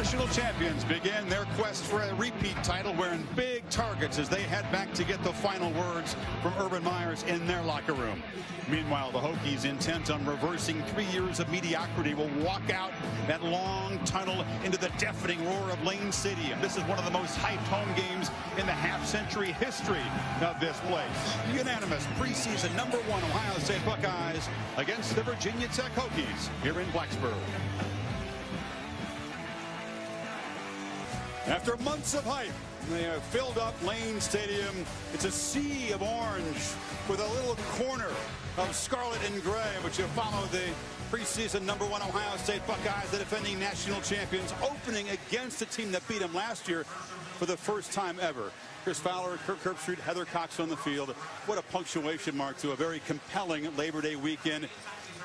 national champions begin their quest for a repeat title wearing big targets as they head back to get the final words from Urban Meyer's in their locker room. Meanwhile, the Hokies, intent on reversing three years of mediocrity, will walk out that long tunnel into the deafening roar of Lane Stadium. This is one of the most hyped home games in the half-century history of this place. Unanimous preseason number one Ohio State Buckeyes against the Virginia Tech Hokies here in Blacksburg. After months of hype, they have filled up Lane Stadium. It's a sea of orange with a little corner of scarlet and gray, but you follow the preseason number one Ohio State Buckeyes, the defending national champions, opening against a team that beat them last year for the first time ever. Chris Fowler, Kirk Herbstreit, Heather Cox on the field. What a punctuation mark to a very compelling Labor Day weekend.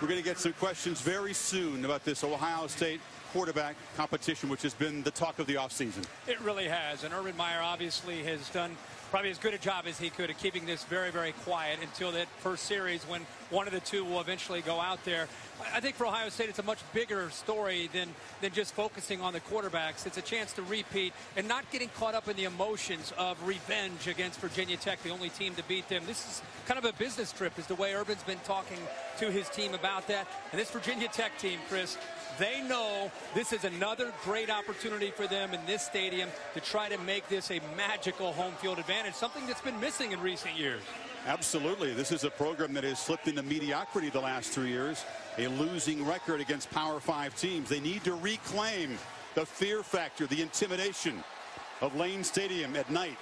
We're going to get some questions very soon about this Ohio State quarterback competition, which has been the talk of the offseason. It really has. And Urban Meyer obviously has done probably as good a job as he could of keeping this very, very quiet until that first series when one of the two will eventually go out there. I think for Ohio State, it's a much bigger story than, than just focusing on the quarterbacks. It's a chance to repeat and not getting caught up in the emotions of revenge against Virginia Tech, the only team to beat them. This is kind of a business trip is the way Urban's been talking to his team about that. And this Virginia Tech team, Chris, they know this is another great opportunity for them in this stadium to try to make this a magical home field advantage, something that's been missing in recent years. Absolutely. This is a program that has slipped into mediocrity the last three years, a losing record against Power Five teams. They need to reclaim the fear factor, the intimidation of Lane Stadium at night.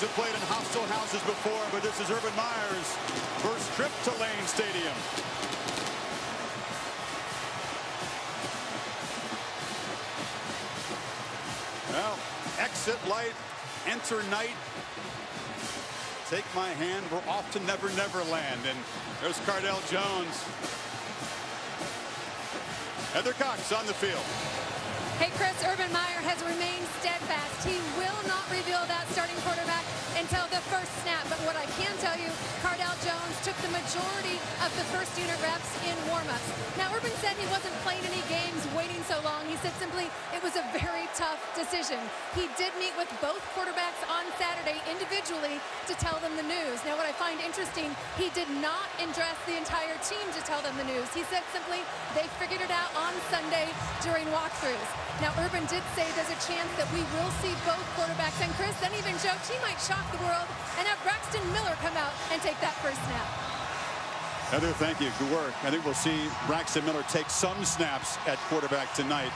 Have played in hostile houses before, but this is Urban Meyer's first trip to Lane Stadium. Well, exit light, enter night. Take my hand, we're off to Never Never Land. And there's Cardale Jones. Heather Cox on the field. Hey, Chris, Urban Meyer has remained steadfast. He will not reveal that starting quarterback until the first snap. But what I can tell you, Cardale Jones took the majority of the first unit reps in warmups. Now, Urban said he wasn't playing any games waiting so long. He said simply it was a very tough decision. He did meet with both quarterbacks on Saturday individually to tell them the news. Now, what I find interesting, he did not address the entire team to tell them the news. He said simply they figured it out on Sunday during walkthroughs. Now, Urban did say there's a chance that we will see both quarterbacks. And Chris then even joked he might shock the world and have Braxton Miller come out and take that first snap. Heather, thank you. Good work. I think we'll see Braxton Miller take some snaps at quarterback tonight.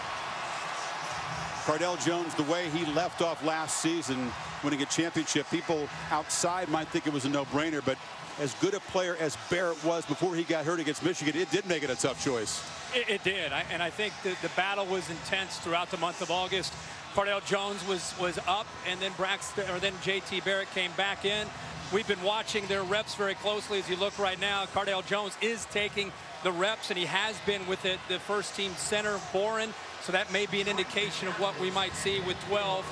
Cardale Jones, the way he left off last season, winning a championship, people outside might think it was a no-brainer, but as good a player as Barrett was before he got hurt against Michigan, it did make it a tough choice. It, it did, I, and I think the, the battle was intense throughout the month of August. Cardale Jones was was up, and then Braxton, or then J.T. Barrett came back in. We've been watching their reps very closely as you look right now. Cardale Jones is taking the reps, and he has been with it, the first team center, Boren. So that may be an indication of what we might see with 12.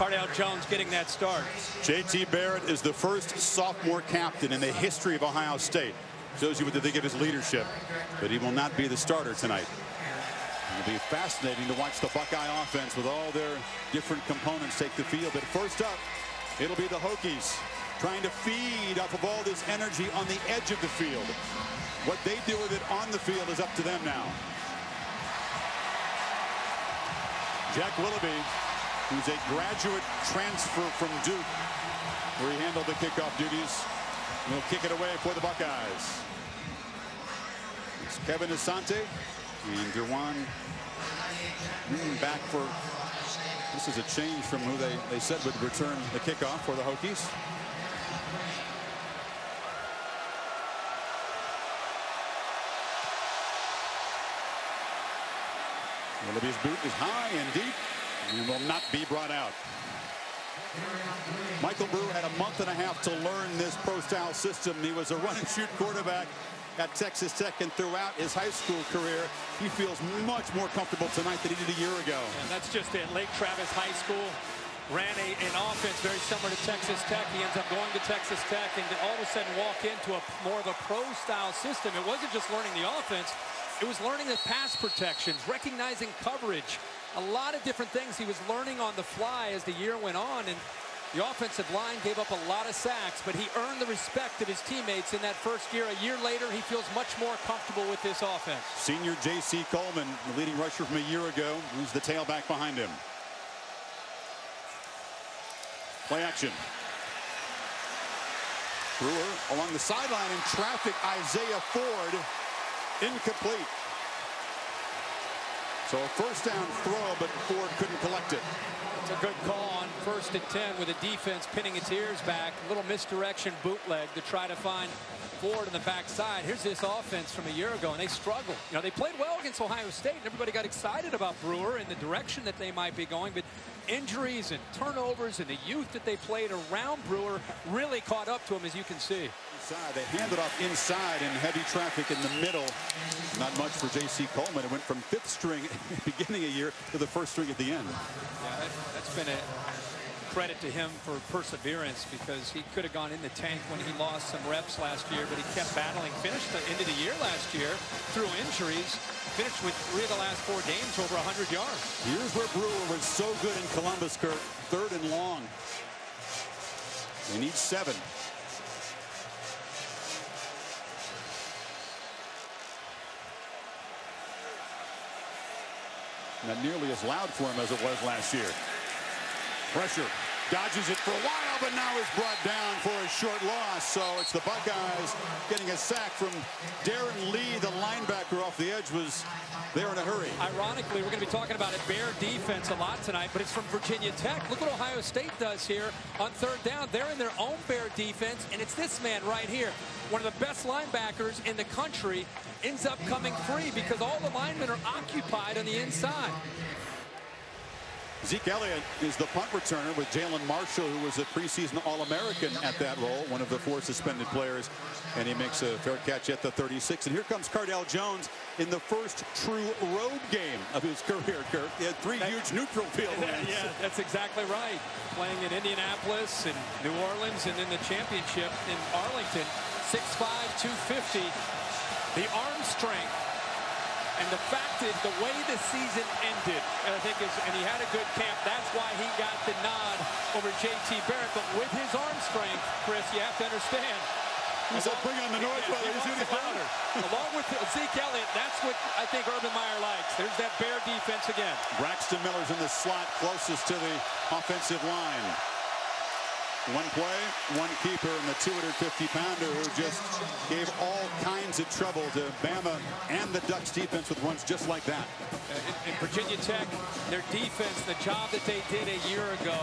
Cardale Jones getting that start. J.T. Barrett is the first sophomore captain in the history of Ohio State. Shows you what they think of his leadership. But he will not be the starter tonight. It'll be fascinating to watch the Buckeye offense with all their different components take the field. But first up, it'll be the Hokies trying to feed off of all this energy on the edge of the field. What they do with it on the field is up to them now. Jack Willoughby, who's a graduate transfer from Duke, where he handled the kickoff duties, And he'll kick it away for the Buckeyes. It's Kevin Asante And Dewan back for, this is a change from who they, they said would return the kickoff for the Hokies. Willoughby's boot is high and deep and will not be brought out. Michael Brewer had a month and a half to learn this pro-style system. He was a run-and-shoot quarterback at Texas Tech and throughout his high school career, he feels much more comfortable tonight than he did a year ago. And that's just it. Lake Travis High School ran a, an offense very similar to Texas Tech. He ends up going to Texas Tech and all of a sudden walk into a more of a pro-style system. It wasn't just learning the offense. It was learning the pass protections, recognizing coverage, a lot of different things he was learning on the fly as the year went on. And the offensive line gave up a lot of sacks, but he earned the respect of his teammates in that first year. A year later, he feels much more comfortable with this offense. Senior J.C. Coleman, the leading rusher from a year ago, who's the tailback behind him. Play action. Brewer along the sideline in traffic. Isaiah Ford incomplete. So a first down throw, but Ford couldn't collect it. It's a good call on first and 10 with the defense pinning its ears back. A little misdirection bootleg to try to find Ford in the backside. Here's this offense from a year ago, and they struggled. You know, they played well against Ohio State, and everybody got excited about Brewer and the direction that they might be going, but injuries and turnovers and the youth that they played around Brewer really caught up to him, as you can see. Inside, they handed off inside in heavy traffic in the middle. Not much for J.C. Coleman. It went from fifth string beginning of year to the first string at the end. Yeah, that, that's been a credit to him for perseverance because he could have gone in the tank when he lost some reps last year, but he kept battling, finished the end of the year last year through injuries, finished with three of the last four games over 100 yards. Here's where Brewer was so good in Columbus, Kirk. Third and long. They need seven. Not nearly as loud for him as it was last year. Pressure. Dodges it for a while, but now is brought down for a short loss. So it's the Buckeyes getting a sack from Darron Lee, the linebacker off the edge, was there in a hurry. Ironically, we're going to be talking about a bear defense a lot tonight, but it's from Virginia Tech. Look what Ohio State does here on third down. They're in their own bear defense, and it's this man right here. One of the best linebackers in the country ends up coming free because all the linemen are occupied on the inside. Zeke Elliott is the punt returner with Jalen Marshall, who was a preseason All-American at that role, one of the four suspended players, and he makes a fair catch at the 36. And here comes Cardale Jones in the first true road game of his career, Kirk. He had three that, huge neutral field wins. Yeah, that's exactly right. Playing in Indianapolis and New Orleans and then the championship in Arlington. 6'5", 250. The arm strength and the fact is, the way the season ended, and I think, is, and he had a good camp, that's why he got the nod over J.T. Barrett. But with his arm strength, Chris, you have to understand. He said, bring on the noise, brother. He's louder. Along with Zeke Elliott, that's what I think Urban Meyer likes. There's that bear defense again. Braxton Miller's in the slot closest to the offensive line. One play, one keeper, and the 250-pounder who just gave all kinds of trouble to Bama and the Ducks defense with runs just like that. In, in Virginia Tech, their defense, the job that they did a year ago,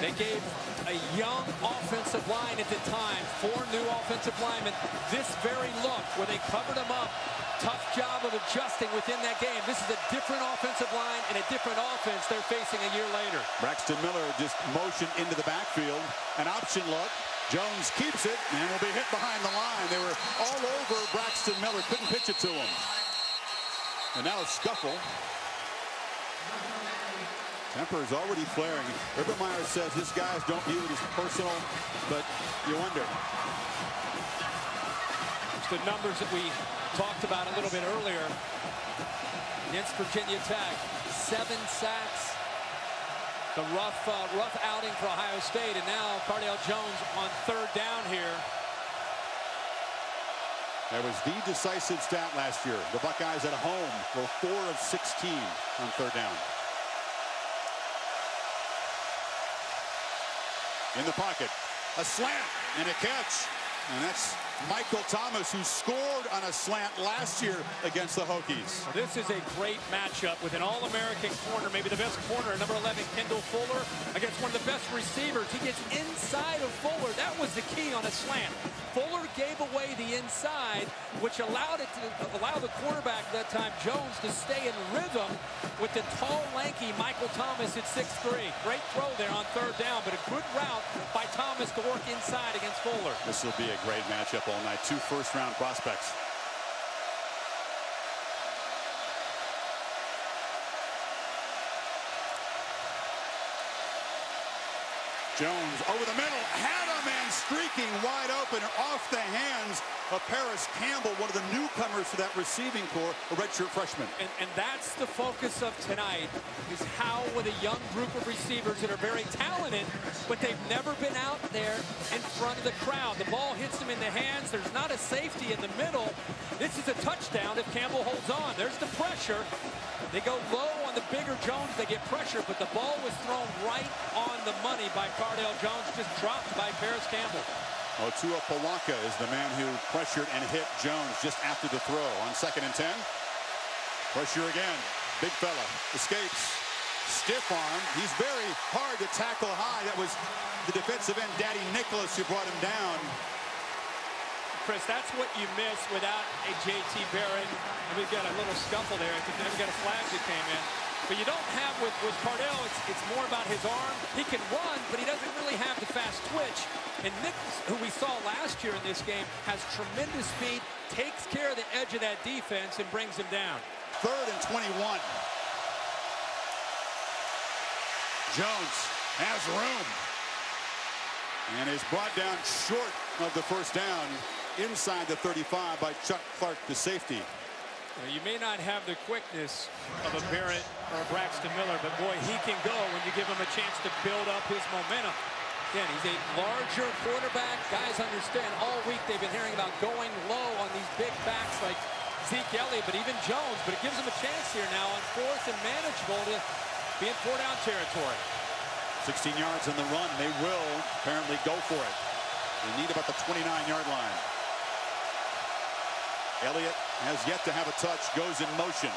they gave a young offensive line at the time, four new offensive linemen, this very look where they covered them up tough job of adjusting within that game. This is a different offensive line and a different offense they're facing a year later. Braxton Miller just motioned into the backfield. An option look. Jones keeps it and will be hit behind the line. They were all over Braxton Miller. Couldn't pitch it to him. And now a scuffle. Temper is already flaring. Urban Meyer says his guys don't view it as personal, but you wonder. The numbers that we talked about a little bit earlier against Virginia Tech. Seven sacks. The rough, uh, rough outing for Ohio State, and now Cardale Jones on third down here. That was the decisive stat last year. The Buckeyes at home were 4 of 16 on third down. In the pocket, a slant and a catch. And that's Michael Thomas, who scored on a slant last year against the Hokies. Well, this is a great matchup with an All-American corner, maybe the best corner, number 11, Kendall Fuller, against one of the best receivers. He gets inside of Fuller. That was the key on a slant. Fuller gave away the inside, which allowed it to allow the quarterback that time, Jones, to stay in rhythm with the tall, lanky Michael Thomas at 6'3". Great throw there on third down, but a good route by Thomas to work inside against Fuller. This will be a great matchup all night. Two first-round prospects. Jones over the middle, had a man streaking wide open off the hands of Parris Campbell, one of the newcomers to that receiving corps, a redshirt freshman. And, and that's the focus of tonight, is how with a young group of receivers that are very talented, but they've never been out there in front of the crowd. The ball hits them in the hands. There's not a safety in the middle. This is a touchdown if Campbell holds on. There's the pressure. They go low on the bigger Jones. They get pressure, but the ball was thrown right on the money by Cardale Jones, just dropped by Parris Campbell. Otua Polaka is the man who pressured and hit Jones just after the throw on second and 10. Pressure again. Big fella escapes. Stiff arm. He's very hard to tackle high. That was the defensive end, Dadi Nicolas, who brought him down. Chris, that's what you miss without a J.T. Barrett. And we've got a little scuffle there. We never got a flag that came in. But you don't have with, with Cardale, it's, it's more about his arm. He can run, but he doesn't really have the fast twitch. And Nick, who we saw last year in this game, has tremendous speed, takes care of the edge of that defense, and brings him down. Third and 21. Jones has room. And is brought down short of the first down inside the 35 by Chuck Clark, the safety. You may not have the quickness of a Barrett or a Braxton Miller, but boy, he can go when you give him a chance to build up his momentum. Again, he's a larger quarterback. Guys understand all week they've been hearing about going low on these big backs like Zeke Elliott, but even Jones. But it gives him a chance here now on fourth and manageable to be in four-down territory. 16 yards in the run. They will apparently go for it. They need about the 29-yard line. Elliott has yet to have a touch, goes in motion.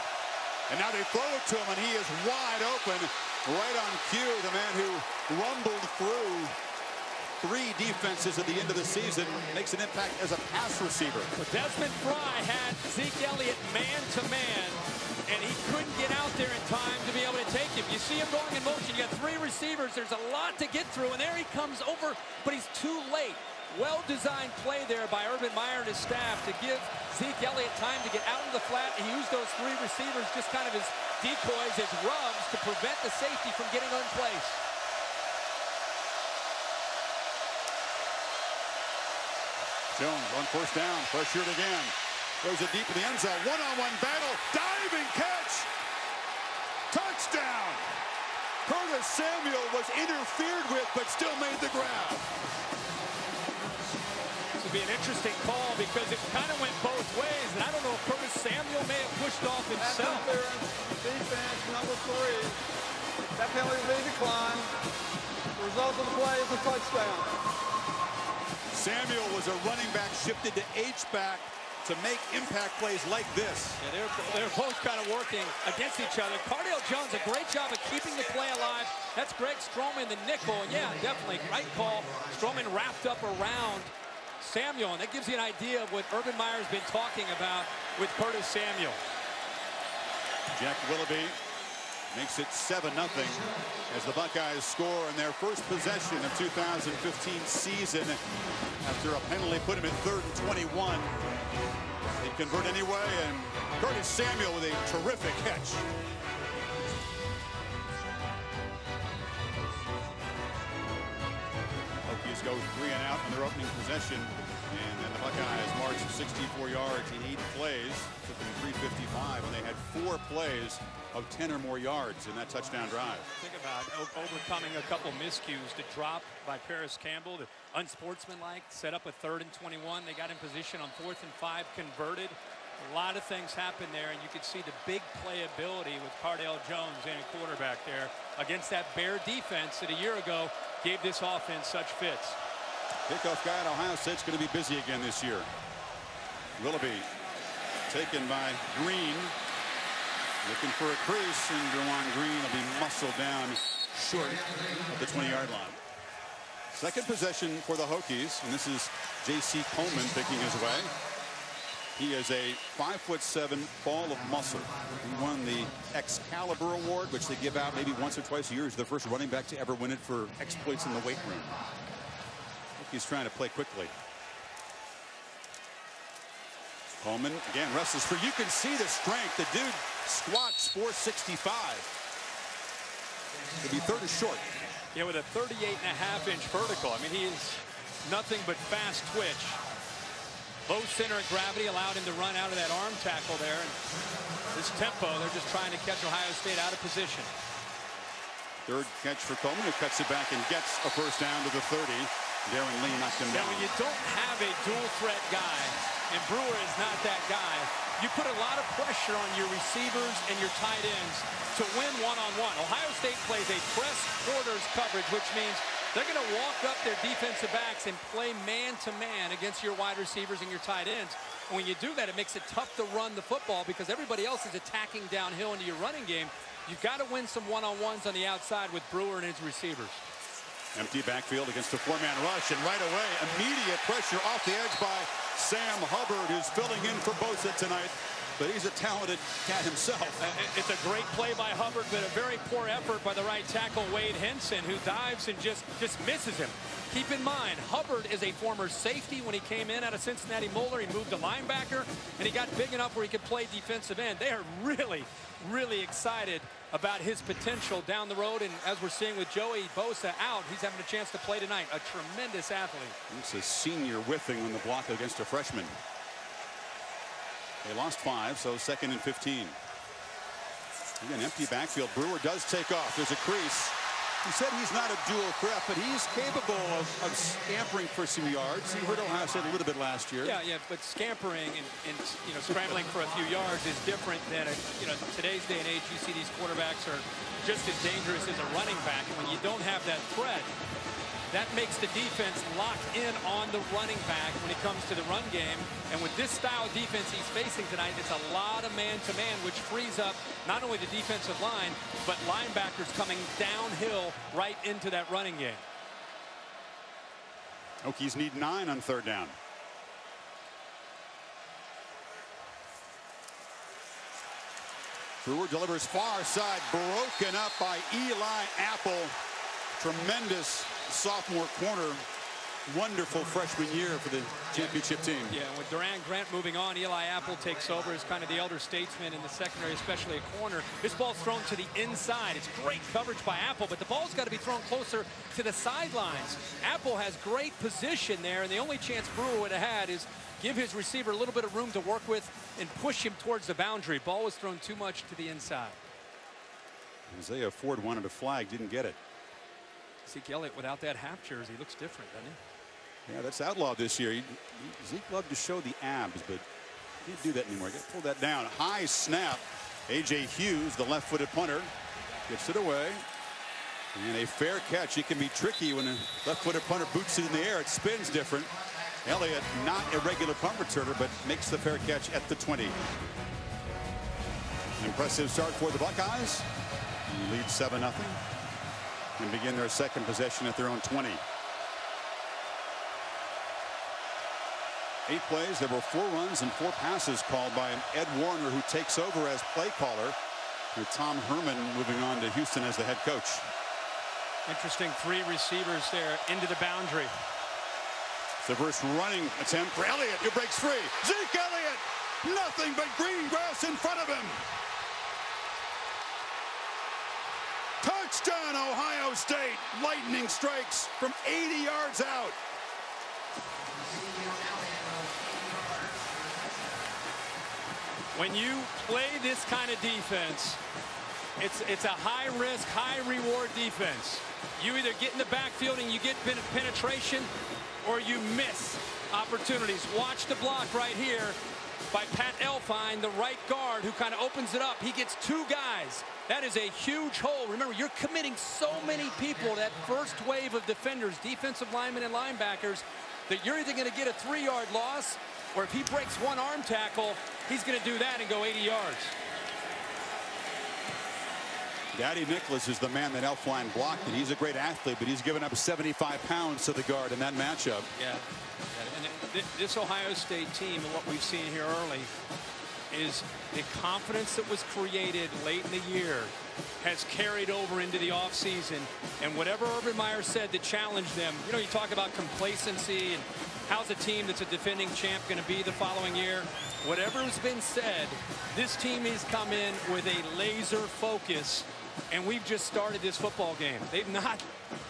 And now they throw it to him, and he is wide open, right on cue. The man who rumbled through three defenses at the end of the season makes an impact as a pass receiver. Well, Desmond Frye had Zeke Elliott man-to-man, and he couldn't get out there in time to be able to take him. You see him going in motion. You got three receivers. There's a lot to get through, and there he comes over, but he's too late. Well-designed play there by Urban Meyer and his staff to give Zeke Elliott time to get out of the flat. He used those three receivers just kind of as decoys, as rubs to prevent the safety from getting unplaced. Jones on first down, pressured again. Throws it deep in the end zone. One-on-one -on -one battle, diving catch. Touchdown. Curtis Samuel was interfered with, but still made the grab be an interesting call because it kind of went both ways. And I don't know if Curtis Samuel may have pushed off himself. Defense number three. That penalty will be declined. The result of the play is a touchdown. Samuel was a running back shifted to H-back to make impact plays like this. Yeah, they're, they're both kind of working against each other. Cardale Jones, a great job of keeping the play alive. That's Greg Stroman, the nickel. And yeah, definitely, right call. Stroman wrapped up around Samuel, and that gives you an idea of what Urban Meyer's been talking about with Curtis Samuel. Jack Willoughby makes it 7-0 as the Buckeyes score in their first possession of 2015 season after a penalty put him at third and 21. They convert anyway, and Curtis Samuel with a terrific catch. Go three and out on their opening possession. And then the Buckeyes marched 64 yards in eight plays. Took them 355 when they had four plays of 10 or more yards in that touchdown drive. Think about overcoming a couple miscues to drop by Parris Campbell, the unsportsmanlike, set up a third and 21. They got in position on fourth and five, converted. A lot of things happened there, and you could see the big playability with Cardale Jones in a quarterback there against that Bear defense that a year ago gave this offense such fits. Kickoff guy at Ohio State's going to be busy again this year. Willoughby taken by Green. Looking for a crease, and Dewan Green will be muscled down short of the 20-yard line. Second possession for the Hokies, and this is J.C. Coleman picking his way. He is a five foot seven ball of muscle. He won the Excalibur Award, which they give out maybe once or twice a year. He's the first running back to ever win it for exploits in the weight room. He's trying to play quickly. Coleman again wrestles for. You can see the strength. The dude squats 465. It'll be third and short. Yeah, with a 38 and a half inch vertical. I mean, he is nothing but fast twitch. Low center of gravity allowed him to run out of that arm tackle there. And this tempo, they're just trying to catch Ohio State out of position. Third catch for Coleman, who cuts it back and gets a first down to the 30. Darron Lee knocked him now, down. when you don't have a dual threat guy, and Brewer is not that guy, you put a lot of pressure on your receivers and your tight ends to win one-on-one. -on -one. Ohio State plays a press quarters coverage, which means they're going to walk up their defensive backs and play man-to-man -man against your wide receivers and your tight ends. And when you do that, it makes it tough to run the football because everybody else is attacking downhill into your running game. You've got to win some one-on-ones on the outside with Brewer and his receivers. Empty backfield against a four-man rush, and right away, immediate pressure off the edge by Sam Hubbard, who's filling in for Bosa tonight. But he's a talented cat himself. It's a great play by Hubbard, but a very poor effort by the right tackle, Wade Henson, who dives and just, just misses him. Keep in mind, Hubbard is a former safety when he came in out of Cincinnati Moeller. He moved to linebacker, and he got big enough where he could play defensive end. They are really, really excited about his potential down the road. And as we're seeing with Joey Bosa out, he's having a chance to play tonight. A tremendous athlete. It's a senior whiffing on the block against a freshman. They lost five, so second and 15. Again, empty backfield. Brewer does take off. There's a crease. He said he's not a dual threat, but he's capable of, of scampering for some yards. He hurt Ohio State a little bit last year. Yeah, yeah, but scampering and, and you know scrambling for a few yards is different than a, you know today's day and age. You see these quarterbacks are just as dangerous as a running back. and When you don't have that threat, that makes the defense lock in on the running back when it comes to the run game. And with this style of defense he's facing tonight, it's a lot of man-to-man, -man, which frees up not only the defensive line, but linebackers coming downhill right into that running game. Hokies need nine on third down. Brewer delivers far side, broken up by Eli Apple. Tremendous sophomore corner. Wonderful freshman year for the championship team. Yeah, with Doran Grant moving on, Eli Apple takes over as kind of the elder statesman in the secondary, especially a corner. This ball's thrown to the inside. It's great coverage by Apple, but the ball's got to be thrown closer to the sidelines. Apple has great position there, and the only chance Brewer would have had is give his receiver a little bit of room to work with and push him towards the boundary. Ball was thrown too much to the inside. Isaiah Ford wanted a flag, didn't get it. Zeke Elliott without that half jersey looks different, doesn't he? Yeah, that's outlawed this year. He, Zeke loved to show the abs, but he didn't do that anymore. Got pull that down. High snap. A.J. Hughes, the left-footed punter, gets it away. And a fair catch. It can be tricky when a left-footed punter boots it in the air. It spins different. Elliott, not a regular punt returner, but makes the fair catch at the 20. An Impressive start for the Buckeyes. Lead 7-0 and begin their second possession at their own 20. Eight plays. There were four runs and four passes called by Ed Warinner, who takes over as play caller. With Tom Herman moving on to Houston as the head coach. Interesting three receivers there into the boundary. It's the first running attempt for Elliott, who breaks free. Zeke Elliott, nothing but green grass in front of him. Touchdown, Ohio State. Lightning strikes from 80 yards out. When you play this kind of defense, it's it's a high risk, high reward defense. You either get in the backfield and you get penetration or you miss opportunities. Watch the block right here. By Pat Elflein, the right guard, who kind of opens it up. He gets two guys. That is a huge hole. Remember, you're committing so many people, that first wave of defenders, defensive linemen and linebackers, that you're either going to get a three-yard loss, or if he breaks one arm tackle, he's going to do that and go 80 yards. Dadi Nicolas is the man that Elflein blocked, and he's a great athlete, but he's given up 75 pounds to the guard in that matchup. Yeah. This Ohio State team and what we've seen here early is the confidence that was created late in the year has carried over into the offseason. And whatever Urban Meyer said to challenge them, you know, you talk about complacency and how's a team that's a defending champ going to be the following year. Whatever has been said, this team has come in with a laser focus and we've just started this football game. They've not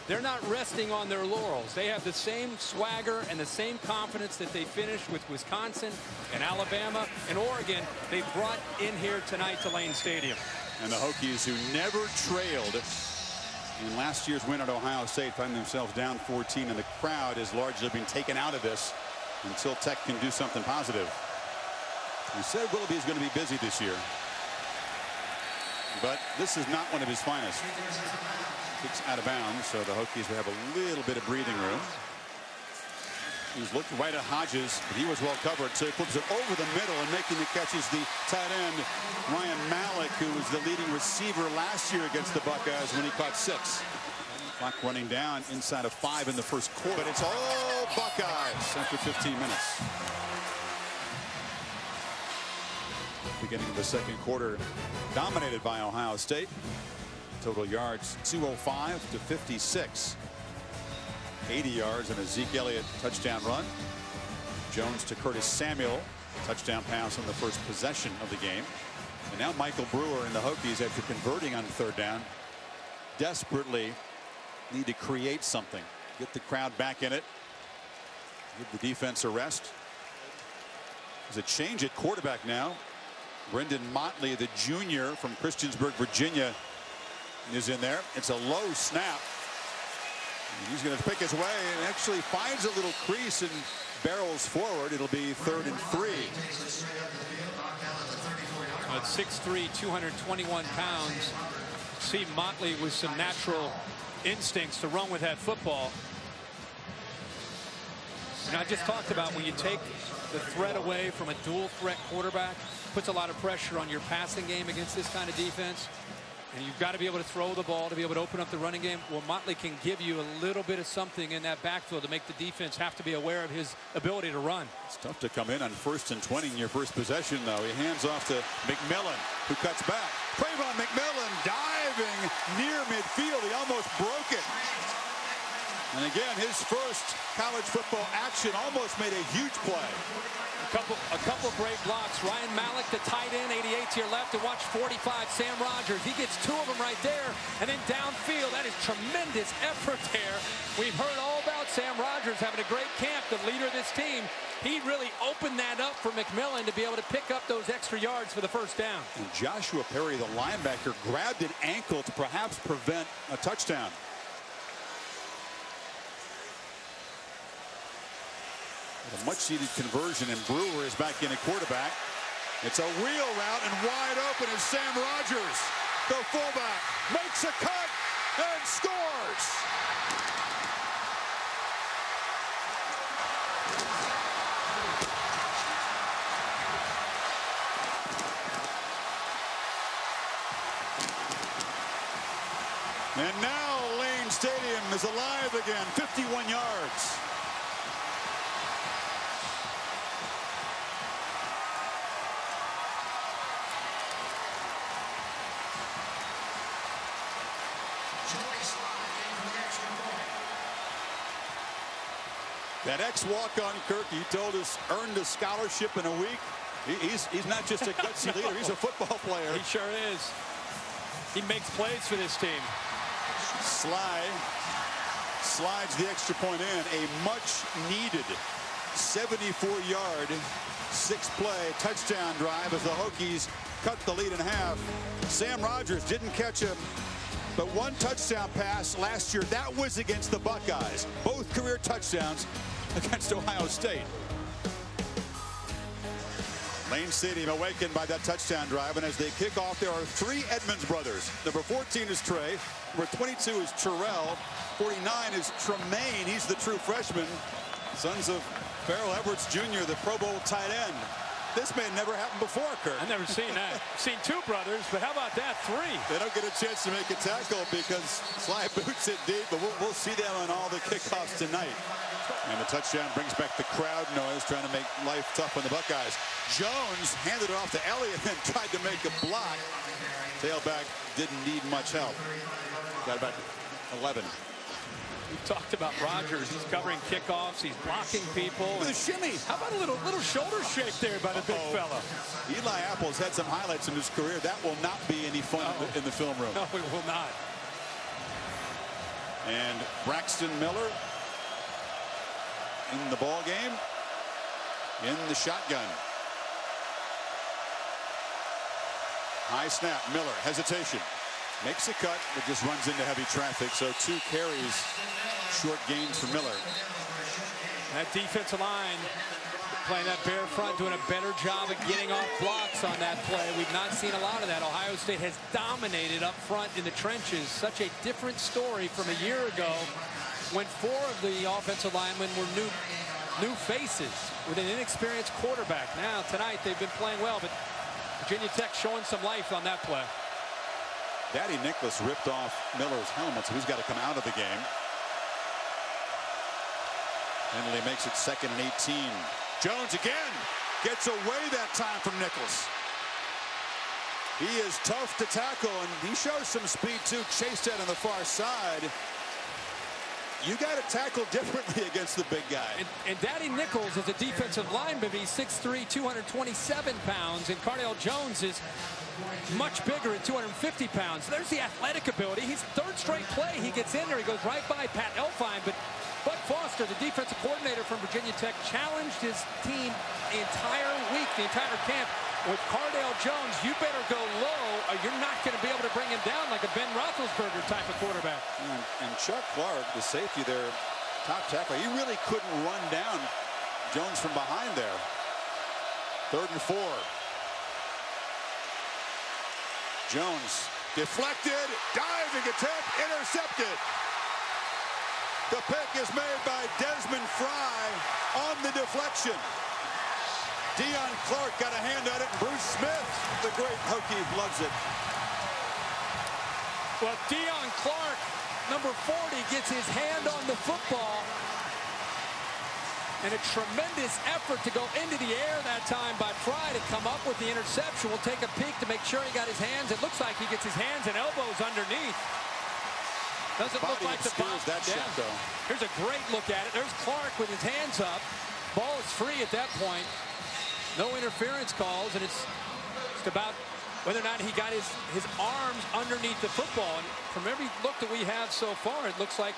they're not resting on their laurels. They have the same swagger and the same confidence that they finished with Wisconsin and Alabama and Oregon. They brought in here tonight to Lane Stadium. And the Hokies, who never trailed in last year's win at Ohio State, find themselves down 14, and the crowd has largely been taken out of this until Tech can do something positive. We said Willoughby is going to be busy this year. But this is not one of his finest. Out of bounds, so the Hokies will have a little bit of breathing room. He's looked right at Hodges, but he was well covered, so he flips it over the middle and making the catch is the tight end, Ryan Malleck, who was the leading receiver last year against the Buckeyes when he caught six. Clock running down inside of five in the first quarter, but it's all Buckeyes after 15 minutes. Beginning of the second quarter, dominated by Ohio State. Total yards 205 to 56. 80 yards and a Zeke Elliott touchdown run. Jones to Curtis Samuel. Touchdown pass on the first possession of the game. And now Michael Brewer and the Hokies after converting on third down desperately need to create something. Get the crowd back in it. Give the defense a rest. There's a change at quarterback now. Brenden Motley, the junior from Christiansburg, Virginia, is in there. It's a low snap. He's going to pick his way and actually finds a little crease and barrels forward. It'll be third and three. At 6'3", 221 pounds, see Motley with some natural instincts to run with that football. And I just talked about when you take the threat away from a dual threat quarterback, puts a lot of pressure on your passing game against this kind of defense. And you've got to be able to throw the ball to be able to open up the running game. Well, Motley can give you a little bit of something in that backfield to make the defense have to be aware of his ability to run. It's tough to come in on first and 20 in your first possession, though. He hands off to McMillian, who cuts back. Travon McMillian diving near midfield. He almost broke it. And again, his first college football action almost made a huge play. A couple, a couple great blocks. Ryan Malleck, the tight end, 88 to your left, and watch 45, Sam Rogers. He gets two of them right there. And then downfield, that is tremendous effort there. We've heard all about Sam Rogers having a great camp, the leader of this team. He really opened that up for McMillian to be able to pick up those extra yards for the first down. And Joshua Perry, the linebacker, grabbed an ankle to perhaps prevent a touchdown. A much-needed conversion, and Brewer is back in a quarterback. It's a wheel route, and wide open is Sam Rogers. The fullback makes a cut and scores. And now Lane Stadium is alive again, 51 yards. That ex-walk-on Kirk, he told us, earned a scholarship in a week. He's, he's not just a gutsy leader, he's a football player. He sure is. He makes plays for this team. Slye slides the extra point in. A much-needed 74-yard, six-play touchdown drive as the Hokies cut the lead in half. Sam Rogers didn't catch him but one touchdown pass last year. That was against the Buckeyes. Both career touchdowns against Ohio State. Lane Stadium awakened by that touchdown drive, and as they kick off, there are three Edmunds brothers. Number 14 is Trey, number 22 is Terrell, 49 is Tremaine, he's the true freshman, sons of Ferrell Edmunds Jr., the Pro Bowl tight end. This may never happen before, Kirk. I've never seen that. seen two brothers, but how about that, three? They don't get a chance to make a tackle because Slye boots it deep, but we'll, we'll see them on all the kickoffs tonight. And the touchdown brings back the crowd noise, trying to make life tough on the Buckeyes. Jones handed it off to Elliott and tried to make a block. Tailback didn't need much help. Got about 11. We talked about Rogers. He's covering kickoffs. He's blocking people. With a shimmy. How about a little little shoulder shake there by the big Uh-oh. fella? Eli Apple's had some highlights in his career. That will not be any fun in the- in the film room. No, it will not. And Braxton Miller in the ball game in the shotgun. High snap, Miller, hesitation. Makes a cut, but just runs into heavy traffic. So two carries, short gains for Miller. That defensive line playing that bear front, doing a better job of getting off blocks on that play. We've not seen a lot of that. Ohio State has dominated up front in the trenches. Such a different story from a year ago when four of the offensive linemen were new new faces with an inexperienced quarterback. Now, tonight, they've been playing well, but Virginia Tech showing some life on that play. Dadi Nicolas ripped off Miller's helmet, so he's got to come out of the game. Penalty makes it second and 18. Jones again gets away that time from Nicolas. He is tough to tackle, and he shows some speed too. Chased that on the far side. You got to tackle differently against the big guy. And, and Dadi Nicolas is a defensive lineman. He's 6'3", 227 pounds. And Cardale Jones is much bigger at 250 pounds. There's the athletic ability. He's third straight play. He gets in there. He goes right by Pat Elflein. But Bud Foster, the defensive coordinator from Virginia Tech, challenged his team the entire week, the entire camp. With Cardale Jones, you better go low or you're not going to be able to bring him down like a Ben Roethlisberger type of quarterback. And, and Chuck Clark, the safety there, top tackler, he really couldn't run down Jones from behind there. Third and four. Jones deflected, diving attempt, intercepted. The pick is made by Desmond Frye on the deflection. Dion Clark got a hand on it, Bruce Smith, the great Hokie, loves it. Well, Dion Clark, number 40, gets his hand on the football. And a tremendous effort to go into the air that time by Frye to come up with the interception. We'll take a peek to make sure he got his hands. It looks like he gets his hands and elbows underneath. Doesn't look like the ball. that shot, though. Here's a great look at it. There's Clark with his hands up. Ball is free at that point. No interference calls, and it's just about whether or not he got his, his arms underneath the football. And from every look that we have so far, it looks like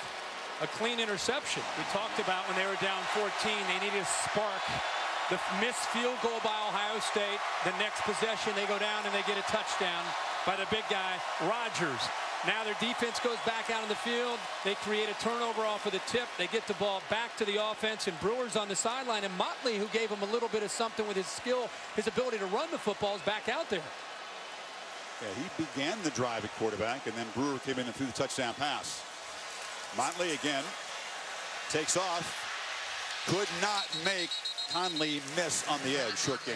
a clean interception. We talked about when they were down 14, they needed a spark. The missed field goal by Ohio State. The next possession, they go down and they get a touchdown by the big guy, Rogers. Now their defense goes back out on the field. They create a turnover off of the tip. They get the ball back to the offense, and Brewer's on the sideline. And Motley, who gave him a little bit of something with his skill, his ability to run the football, is back out there. Yeah, he began the drive at quarterback, and then Brewer came in and threw the touchdown pass. Motley again takes off. Could not make Conley miss on the edge. Short game.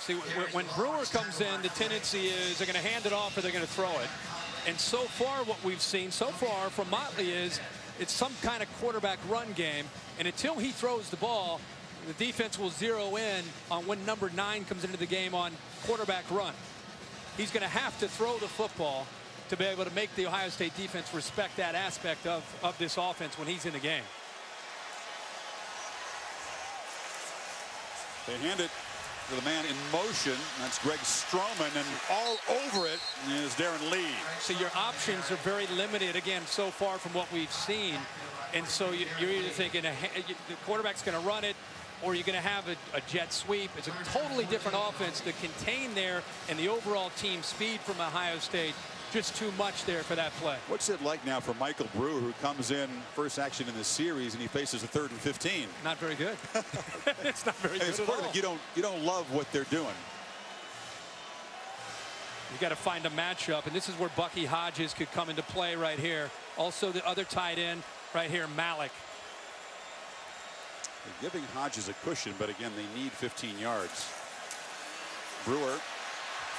See, when, when Brewer comes in, the tendency is they're going to hand it off or they're going to throw it. And so far, what we've seen so far from Motley is it's some kind of quarterback run game. And until he throws the ball, the defense will zero in on when number nine comes into the game on quarterback run. He's going to have to throw the football to be able to make the Ohio State defense respect that aspect of, of this offense when he's in the game. They hand it to the man in motion. That's Greg Stroman, and all over it is Darron Lee. So your options are very limited, again, so far from what we've seen. And so you, you're either thinking the quarterback's going to run it, or you're going to have a, a jet sweep. It's a totally different offense to contain there, and the overall team speed from Ohio State just too much there for that play. What's it like now for Michael Brewer, who comes in first action in the series and he faces a third and 15? Not very good. it's not very good It's at all. you don't you don't love what they're doing. You got to find a matchup, and this is where Bucky Hodges could come into play right here. Also, the other tight end right here, Malik. They're giving Hodges a cushion, but again, they need 15 yards. Brewer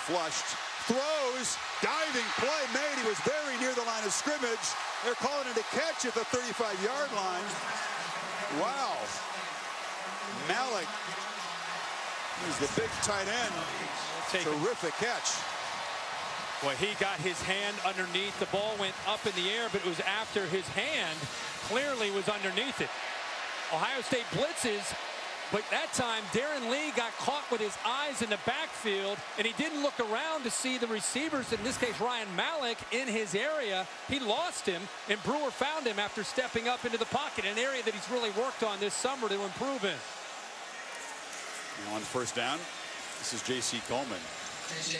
flushed, throws, diving play made. He was very near the line of scrimmage. They're calling it a catch at the 35-yard line. Wow. Malleck is the big tight end. Take it. Terrific catch. Well, he got his hand underneath. The ball went up in the air, but it was after his hand clearly was underneath it. Ohio State blitzes, but that time Darron Lee got caught with his eyes in the backfield, and he didn't look around to see the receivers, in this case Ryan Malleck, in his area. He lost him, and Brewer found him after stepping up into the pocket, an area that he's really worked on this summer to improve in. Now on first down, this is J.C. Coleman.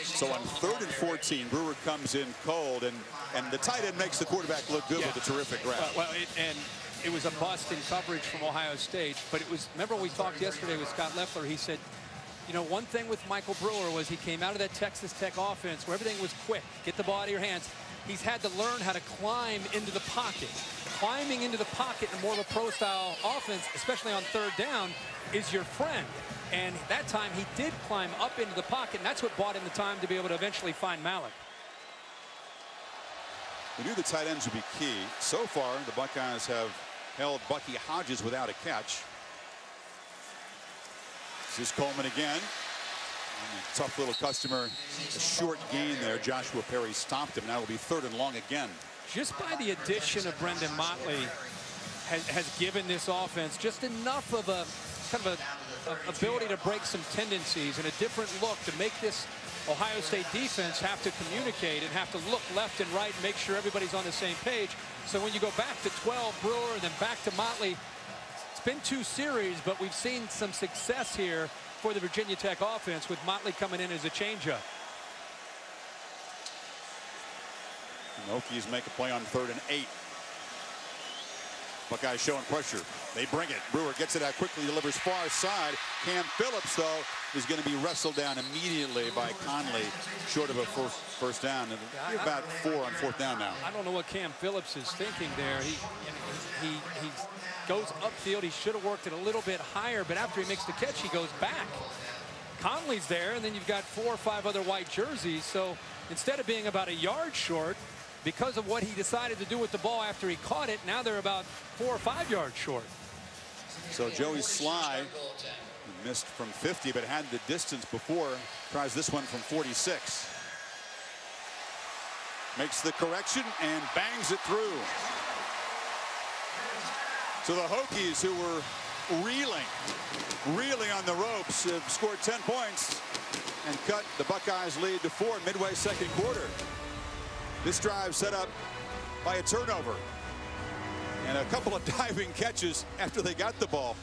So on third and 14, Brewer comes in cold, and, and the tight end makes the quarterback look good Yeah. with a terrific grab. Well, well, it, and it was a bust in coverage from Ohio State, but it was, remember we talked yesterday with Scott Loeffler, he said, you know, one thing with Michael Brewer was he came out of that Texas Tech offense where everything was quick, get the ball out of your hands. He's had to learn how to climb into the pocket. Climbing into the pocket in more of a pro-style offense, especially on third down, is your friend. And that time he did climb up into the pocket, and that's what bought him the time to be able to eventually find Malleck. We knew the tight ends would be key. So far, the Buckeyes have held Bucky Hodges without a catch. This is Coleman again. Tough little customer. A short gain there. Joshua Perry stopped him. Now it'll be third and long again. just by the addition of Brenden Motley has, has given this offense just enough of a kind of a, a ability to break some tendencies and a different look to make this Ohio State defense have to communicate and have to look left and right and make sure everybody's on the same page. So when you go back to 12 Brewer and then back to Motley, it's been two series, but we've seen some success here for the Virginia Tech offense with Motley coming in as a changeup. Hokies make a play on third and eight. Buckeyes showing pressure. They bring it. Brewer gets it out quickly, delivers far side. Cam Phillips, though, is going to be wrestled down immediately by Conley, short of a first, first down. And about four on fourth down now. I don't know what Cam Phillips is thinking there. He he he goes upfield. He should have worked it a little bit higher, but after he makes the catch, he goes back. Conley's there, and then you've got four or five other white jerseys. So instead of being about a yard short, because of what he decided to do with the ball after he caught it, now they're about four or five yards short. So Joey Slye missed from 50, but had the distance before. Tries this one from 46. Makes the correction and bangs it through. So the Hokies, who were reeling, reeling on the ropes, have scored 10 points and cut the Buckeyes lead to four midway second quarter. This drive set up by a turnover and a couple of diving catches after they got the ball.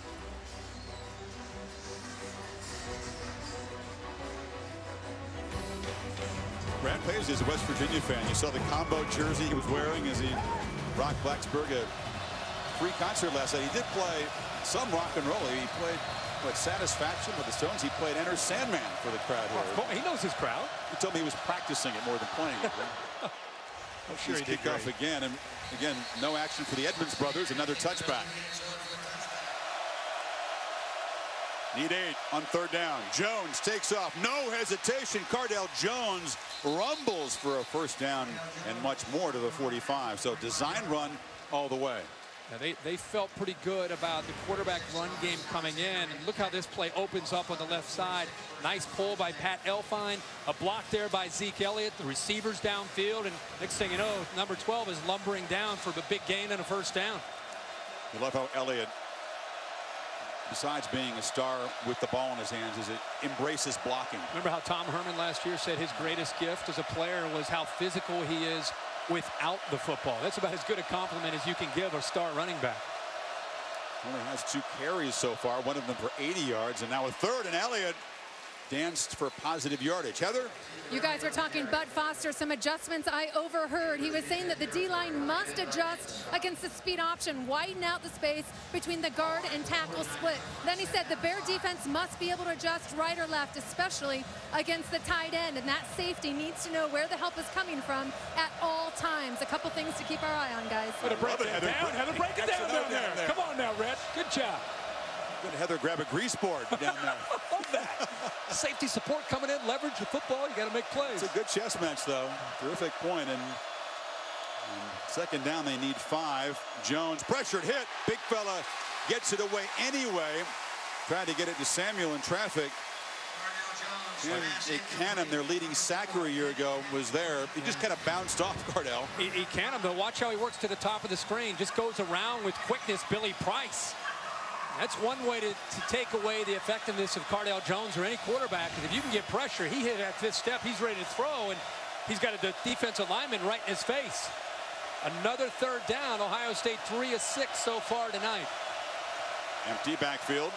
Brad Paisley is a West Virginia fan. You saw the combo jersey he was wearing as he rocked Blacksburg a free concert last night. He did play some rock and roll. He played what Satisfaction with the Stones. He played Enter Sandman for the crowd here. He knows his crowd. He told me he was practicing it more than playing it. I'm sure He's he did off again, and again, no action for the Edmunds brothers. Another touchback. Need eight on third down. Jones takes off. No hesitation. Cardale Jones rumbles for a first down and much more to the 45. So design run all the way. Now they, they felt pretty good about the quarterback run game coming in. And look how this play opens up on the left side. Nice pull by Pat Elflein. A block there by Zeke Elliott. The receivers downfield. And next thing you know, number 12 is lumbering down for the big gain and a first down. You love how Elliott, besides being a star with the ball in his hands, is it embraces blocking. Remember how Tom Herman last year said his greatest gift as a player was how physical he is without the football. That's about as good a compliment as you can give a star running back. Only has two carries so far, one of them for 80 yards, and now a third, and Elliott danced for positive yardage. Heather? You guys were talking Bud Foster, some adjustments I overheard. He was saying that the D-line must adjust against the speed option, widen out the space between the guard and tackle split. Then he said the Bear defense must be able to adjust right or left, especially against the tight end, and that safety needs to know where the help is coming from at all times. A couple things to keep our eye on, guys. Gonna break it, Heather. Down. Heather, break it down, down, down there. Come on now, Red. Good job. Good Heather grab a grease board down there. Love that. Safety support coming in, leverage the football. You got to make plays. It's a good chess match, though. Terrific point. And, and second down, they need five. Jones, pressured, hit. Big fella gets it away anyway. Tried to get it to Samuel in traffic. And Ekanem, their leading sacker a year ago, was there. He just kind of bounced off Cardale. He, he Ekanem, though, watch how he works to the top of the screen. Just goes around with quickness, Billy Price. That's one way to, to take away the effectiveness of Cardale Jones or any quarterback. If you can get pressure, he hit that fifth step, he's ready to throw, and he's got a defensive lineman right in his face. Another third down. Ohio State three of six so far tonight. Empty backfield.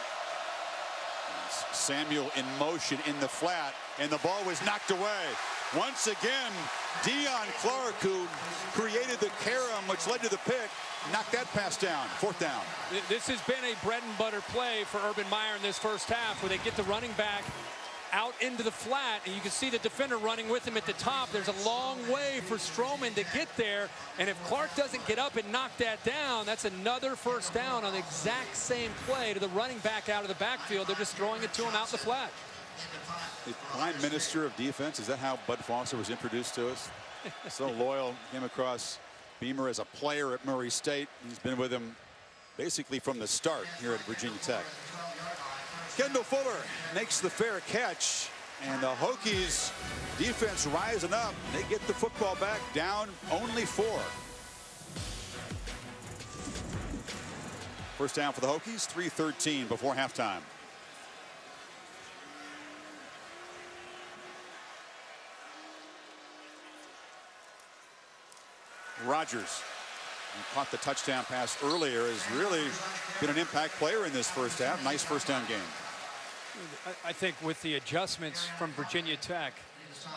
Samuel in motion in the flat, and the ball was knocked away. Once again, Dion Clark, who created the carom, which led to the pick, knocked that pass down. Fourth down. This has been a bread and butter play for Urban Meyer in this first half, where they get the running back out into the flat, and you can see the defender running with him at the top. There's a long way for Stroman to get there, and if Clark doesn't get up and knock that down, that's another first down on the exact same play to the running back out of the backfield. They're just throwing it to him out in the flat. The prime minister of defense, is that how Bud Foster was introduced to us? so loyal, came across Beamer as a player at Murray State. He's been with him basically from the start here at Virginia Tech. Kendall Fuller makes the fair catch. And the Hokies defense rising up. They get the football back down only four. First down for the Hokies, 3.13 before halftime. Rogers caught the touchdown pass earlier has really been an impact player in this first half. Nice first down game. I think with the adjustments from Virginia Tech,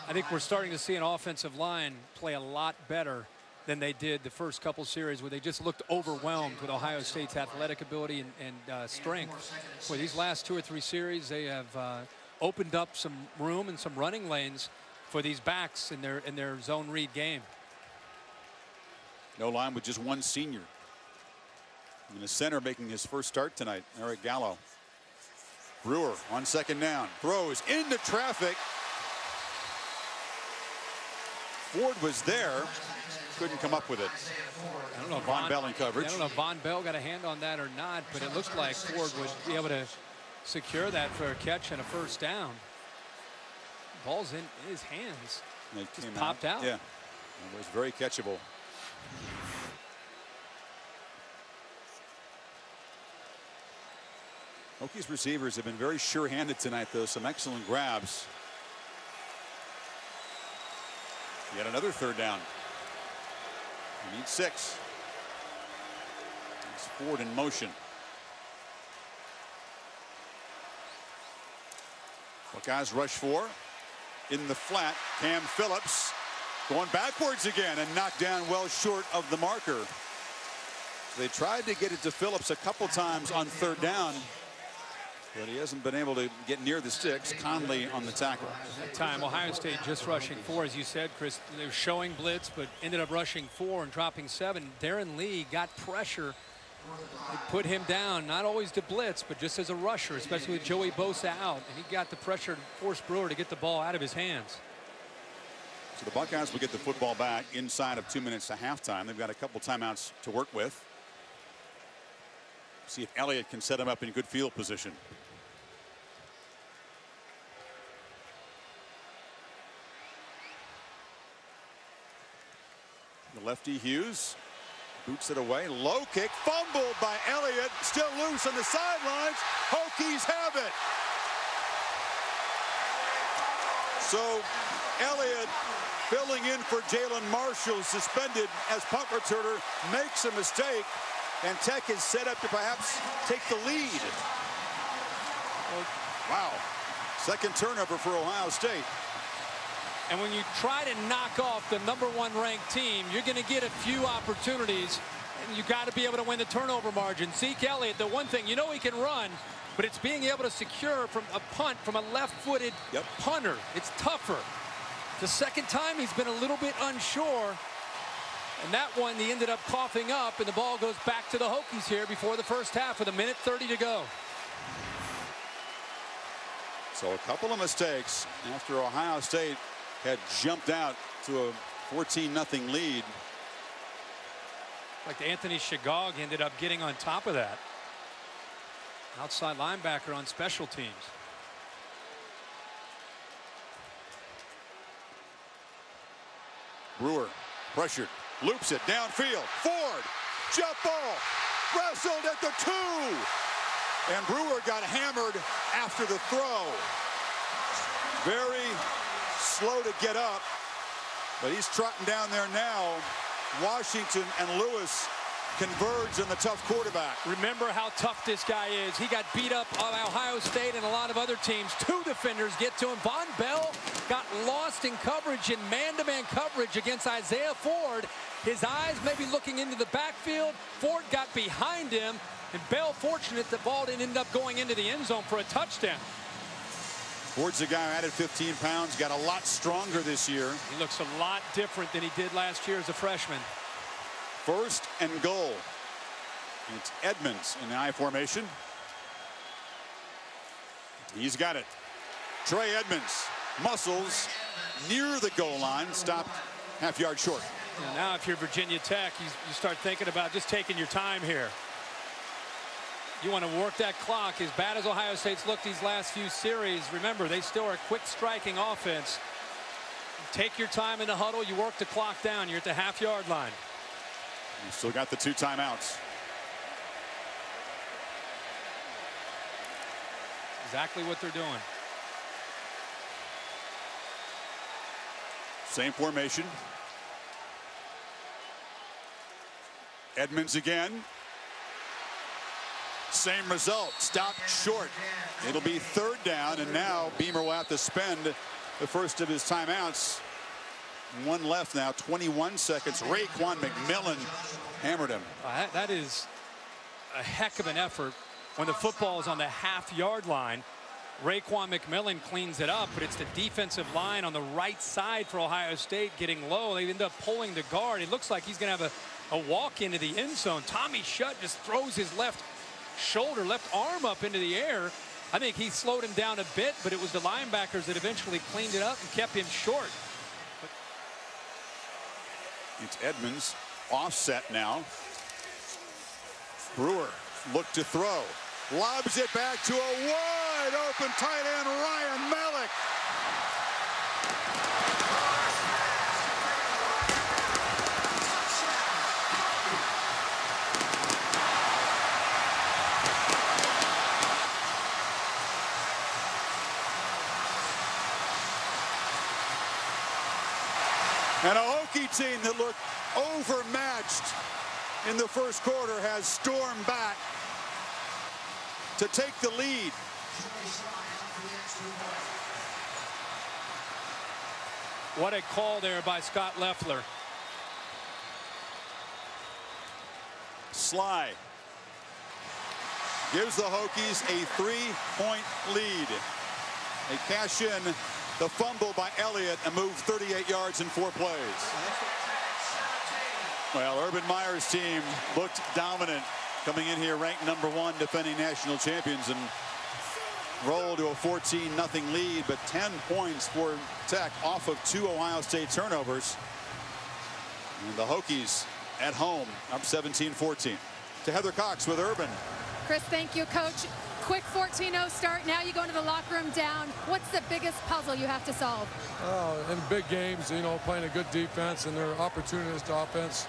I think we're starting to see an offensive line play a lot better than they did the first couple series where they just looked overwhelmed with Ohio State's athletic ability and, and uh, strength. For these last two or three series, they have uh, opened up some room and some running lanes for these backs in their in their zone read game. No line with just one senior. In the center making his first start tonight, Eric Gallo. Brewer on second down. Throws into traffic. Ford was there. Couldn't come up with it. I don't know if Vonn, Vonn Bell in coverage. I don't know if Vonn Bell got a hand on that or not, but it looked like Ford would be able to secure that for a catch and a first down. Ball's in his hands. It Just popped out. Yeah. It was very catchable. Hokies receivers have been very sure-handed tonight, though. Some excellent grabs. Yet another third down. We need six. It's Ford in motion. Buckeyes rush four. In the flat, Cam Phillips going backwards again and knocked down well short of the marker. They tried to get it to Phillips a couple times on third down, but he hasn't been able to get near the sticks. Conley on the tackle. That time, Ohio State just rushing four, as you said, Chris. They were showing blitz, but ended up rushing four and dropping seven. Darron Lee got pressure. They put him down, not always to blitz, but just as a rusher, especially with Joey Bosa out. And he got the pressure to force Brewer to get the ball out of his hands. So the Buckeyes will get the football back inside of two minutes to halftime. They've got a couple timeouts to work with. See if Elliott can set him up in good field position. The lefty Hughes boots it away. Low kick fumbled by Elliott. Still loose on the sidelines. Hokies have it. So Elliott filling in for Jalen Marshall suspended as punt returner makes a mistake and Tech is set up to perhaps take the lead. Wow. Second turnover for Ohio State. And when you try to knock off the number one ranked team, you're going to get a few opportunities. And you got to be able to win the turnover margin. Zeke Elliott, the one thing, you know he can run, but it's being able to secure from a punt from a left-footed yep. punter. It's tougher. The second time he's been a little bit unsure. And that one, he ended up coughing up, and the ball goes back to the Hokies here before the first half with a minute 30 to go. So a couple of mistakes after Ohio State had jumped out to a 14-0 lead. Like Anthony Shegog ended up getting on top of that. Outside linebacker on special teams. Brewer pressured, loops it downfield. Ford, jump ball, wrestled at the two. And Brewer got hammered after the throw. Very slow to get up, but he's trotting down there now. Washington and Lewis converge on the tough quarterback. Remember how tough this guy is. He got beat up on Ohio State and a lot of other teams. Two defenders get to him. Vonn Bell lost in coverage in man-to-man -man coverage against Isaiah Ford. His eyes maybe looking into the backfield. Ford got behind him. And Bell fortunate the ball didn't end up going into the end zone for a touchdown. Ford's a guy who added 15 pounds, got a lot stronger this year. He looks a lot different than he did last year as a freshman. First and goal. It's Edmunds in the I formation. He's got it. Trey Edmunds muscles near the goal line, stopped half yard short. And now if you're Virginia Tech, you, you start thinking about just taking your time here. You want to work that clock. As bad as Ohio State's looked these last few series, remember, they still are a quick striking offense. Take your time in the huddle. You work the clock down. You're at the half yard line. You still got the two timeouts. Exactly what they're doing. Same formation. Edmunds again. Same result. Stopped short. It'll be third down, and now Beamer will have to spend the first of his timeouts. One left now, 21 seconds. Raekwon McMillan hammered him. Uh, that is a heck of an effort when the football is on the half yard line. Raekwon McMillan cleans it up, but it's the defensive line on the right side for Ohio State getting low. They end up pulling the guard. It looks like he's going to have a, a walk into the end zone. Tommy Schutt just throws his left shoulder, left arm up into the air. I think he slowed him down a bit, but it was the linebackers that eventually cleaned it up and kept him short. It's Edmunds offset now. Brewer look to throw. Lobs it back to a wide open tight end, Ryan Malleck. And a Hokie team that looked overmatched in the first quarter has stormed back to take the lead. What a call there by Scott Loeffler. Slye gives the Hokies a three-point lead. They cash in the fumble by Elliott and move 38 yards in four plays. Well, Urban Meyer's team looked dominant coming in here ranked number one defending national champions and roll to a 14 nothing lead but 10 points for Tech off of two Ohio State turnovers and the Hokies at home up 17-14 to Heather Cox with Urban. Chris thank you coach quick 14-0 start. Now you go into the locker room down. What's the biggest puzzle you have to solve? Uh, in big games, you know, playing a good defense and their opportunist offense.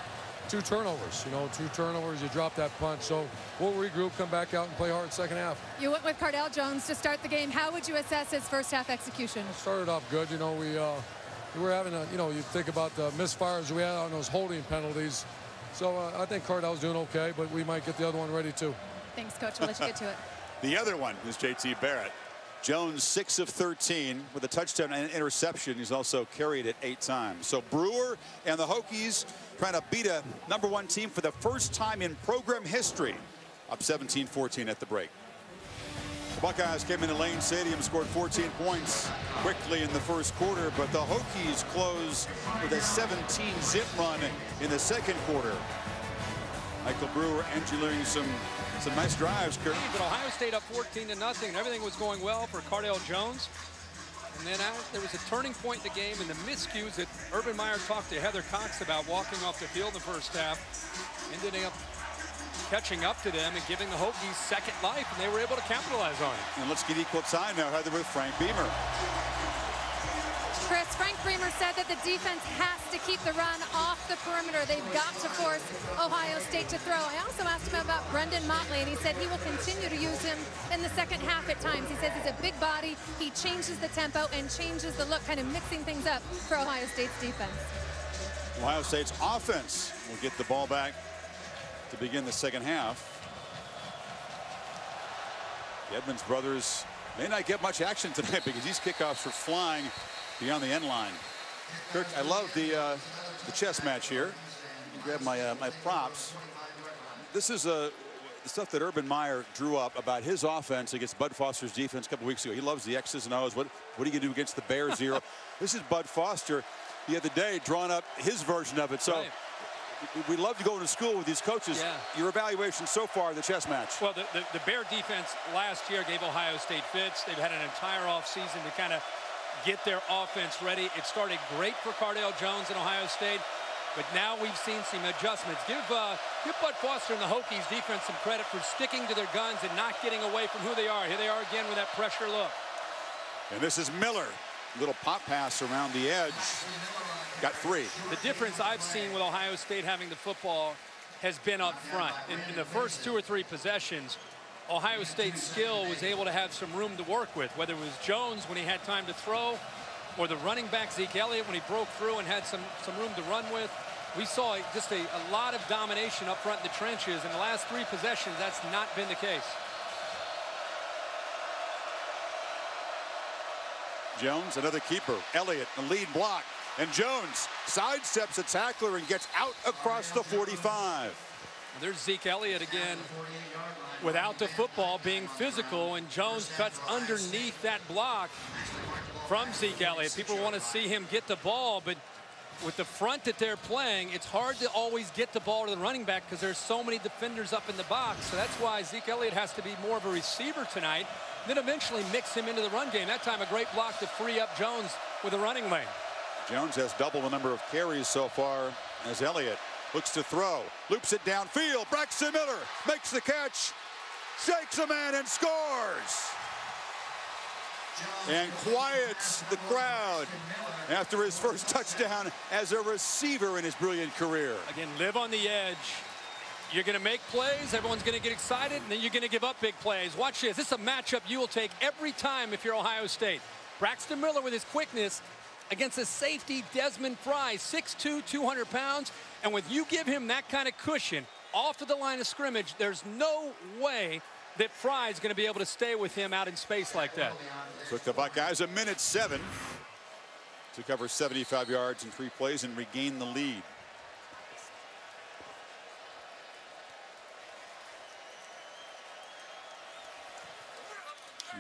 Two turnovers, you know, two turnovers, you drop that punch. So we'll regroup, come back out and play hard second half. You went with Cardale Jones to start the game. How would you assess his first half execution? It started off good. You know, we, uh, we were having a, you know, you think about the misfires we had on those holding penalties. So uh, I think Cardale's doing okay, but we might get the other one ready too. Thanks, Coach. We'll let you get to it. The other one is JT Barrett. Jones, 6 of 13 with a touchdown and an interception. He's also carried it eight times. So Brewer and the Hokies trying to beat a number one team for the first time in program history. Up 17-14 at the break. The Buckeyes came into Lane Stadium, scored 14 points quickly in the first quarter, but the Hokies close with a 17-zip run in the second quarter. Michael Brewer engineering some some nice drives, Kirk. But Ohio State up 14 to nothing, and everything was going well for Cardale Jones. And then out, there was a turning point in the game and the miscues that Urban Meyer talked to Heather Cox about walking off the field in the first half. Ended up catching up to them and giving the Hokies second life, and they were able to capitalize on it. And let's get equal time now, Heather, with Frank Beamer. Chris, Frank Beamer said that the defense has to keep the run off the perimeter. They've got to force Ohio State to throw. I also asked him about Brenden Motley, and he said he will continue to use him in the second half at times. He says he's a big body. He changes the tempo and changes the look, kind of mixing things up for Ohio State's defense. Ohio State's offense will get the ball back to begin the second half. The Edmunds brothers may not get much action tonight because these kickoffs are flying beyond the end line. Kirk, I love the uh, the chess match here. Grab my uh, my props. This is a uh, the stuff that Urban Meyer drew up about his offense against Bud Foster's defense a couple weeks ago. He loves the X's and O's. What what are you gonna do against the Bears zero? this is Bud Foster the other day drawing up his version of it. So. Right we love to go into school with these coaches. Yeah. Your evaluation so far, the chess match. Well, the, the, the, Bear defense last year gave Ohio State fits. They've had an entire offseason to kind of get their offense ready. It started great for Cardale Jones in Ohio State, but now we've seen some adjustments. Give, uh, give Bud Foster and the Hokies defense some credit for sticking to their guns and not getting away from who they are. Here they are again with that pressure look. And this is Miller. Little pop pass around the edge. Got three. The difference I've seen with Ohio State having the football has been up front. In, in the first two or three possessions, Ohio State's skill was able to have some room to work with, whether it was Jones when he had time to throw, or the running back Zeke Elliott when he broke through and had some, some room to run with. We saw just a, a lot of domination up front in the trenches. In the last three possessions, that's not been the case. Jones, another keeper. Elliott, the lead block. And Jones sidesteps a tackler and gets out across the 45. There's Zeke Elliott again without the football being physical and Jones cuts underneath that block from Zeke Elliott. People want to see him get the ball, but with the front that they're playing, it's hard to always get the ball to the running back because there's so many defenders up in the box. So that's why Zeke Elliott has to be more of a receiver tonight, then eventually mix him into the run game. That time a great block to free up Jones with a running lane. Jones has double the number of carries so far as Elliott looks to throw, loops it downfield. Braxton Miller makes the catch, shakes a man and scores. And quiets the crowd after his first touchdown as a receiver in his brilliant career. Again, live on the edge. You're going to make plays, everyone's going to get excited, and then you're going to give up big plays. Watch this. This is a matchup you will take every time if you're Ohio State. Braxton Miller with his quickness against a safety, Desmond Frye, 6'2", 200 pounds. And when you give him that kind of cushion off of the line of scrimmage, there's no way that Frye is going to be able to stay with him out in space like that. Took the Buckeyes a minute seven to cover 75 yards in three plays and regain the lead.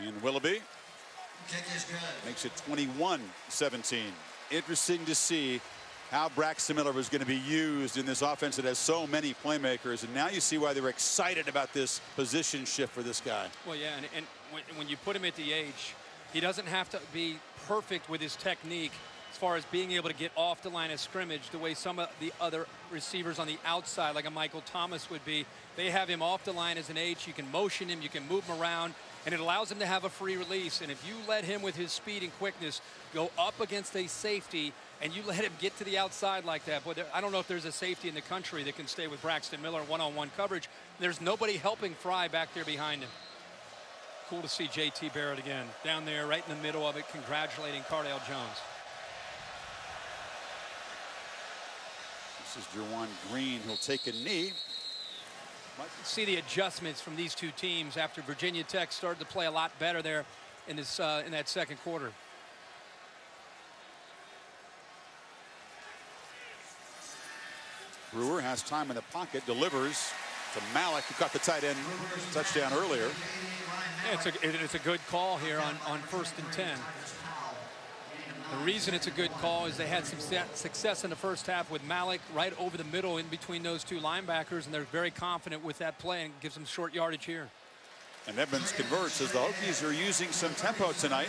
And Willoughby Makes it 21-17. Interesting to see how Braxton Miller was going to be used in this offense that has so many playmakers. And now you see why they were excited about this position shift for this guy. Well, yeah, and, and when, when you put him at the age, he doesn't have to be perfect with his technique as far as being able to get off the line of scrimmage the way some of the other receivers on the outside, like a Michael Thomas would be. They have him off the line as an H. You can motion him, you can move him around, and it allows him to have a free release. And if you let him with his speed and quickness go up against a safety and you let him get to the outside like that, boy, I don't know if there's a safety in the country that can stay with Braxton Miller one-on-one -on -one coverage. There's nobody helping Frye back there behind him. Cool to see J.T. Barrett again down there right in the middle of it congratulating Cardale Jones. This is Juwan Green. He'll take a knee see the adjustments from these two teams after Virginia Tech started to play a lot better there in this uh, in that second quarter. Brewer has time in the pocket, delivers to Malleck, who caught the tight end touchdown earlier. Yeah, it's a it's a good call here on on first and ten. The reason it's a good call is they had some success in the first half with Malleck right over the middle in between those two linebackers, and they're very confident with that play and gives them short yardage here. And Edmunds converts as the Hokies are using some tempo tonight.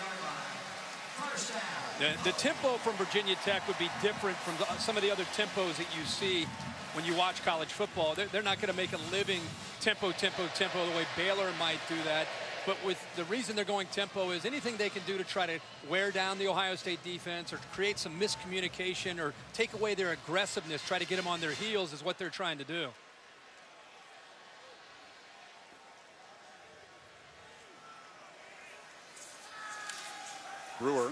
The, the tempo from Virginia Tech would be different from the, some of the other tempos that you see when you watch college football. They're, they're not going to make a living tempo, tempo, tempo the way Baylor might do that. But with the reason they're going tempo is anything they can do to try to wear down the Ohio State defense or create some miscommunication or take away their aggressiveness, try to get them on their heels is what they're trying to do. Brewer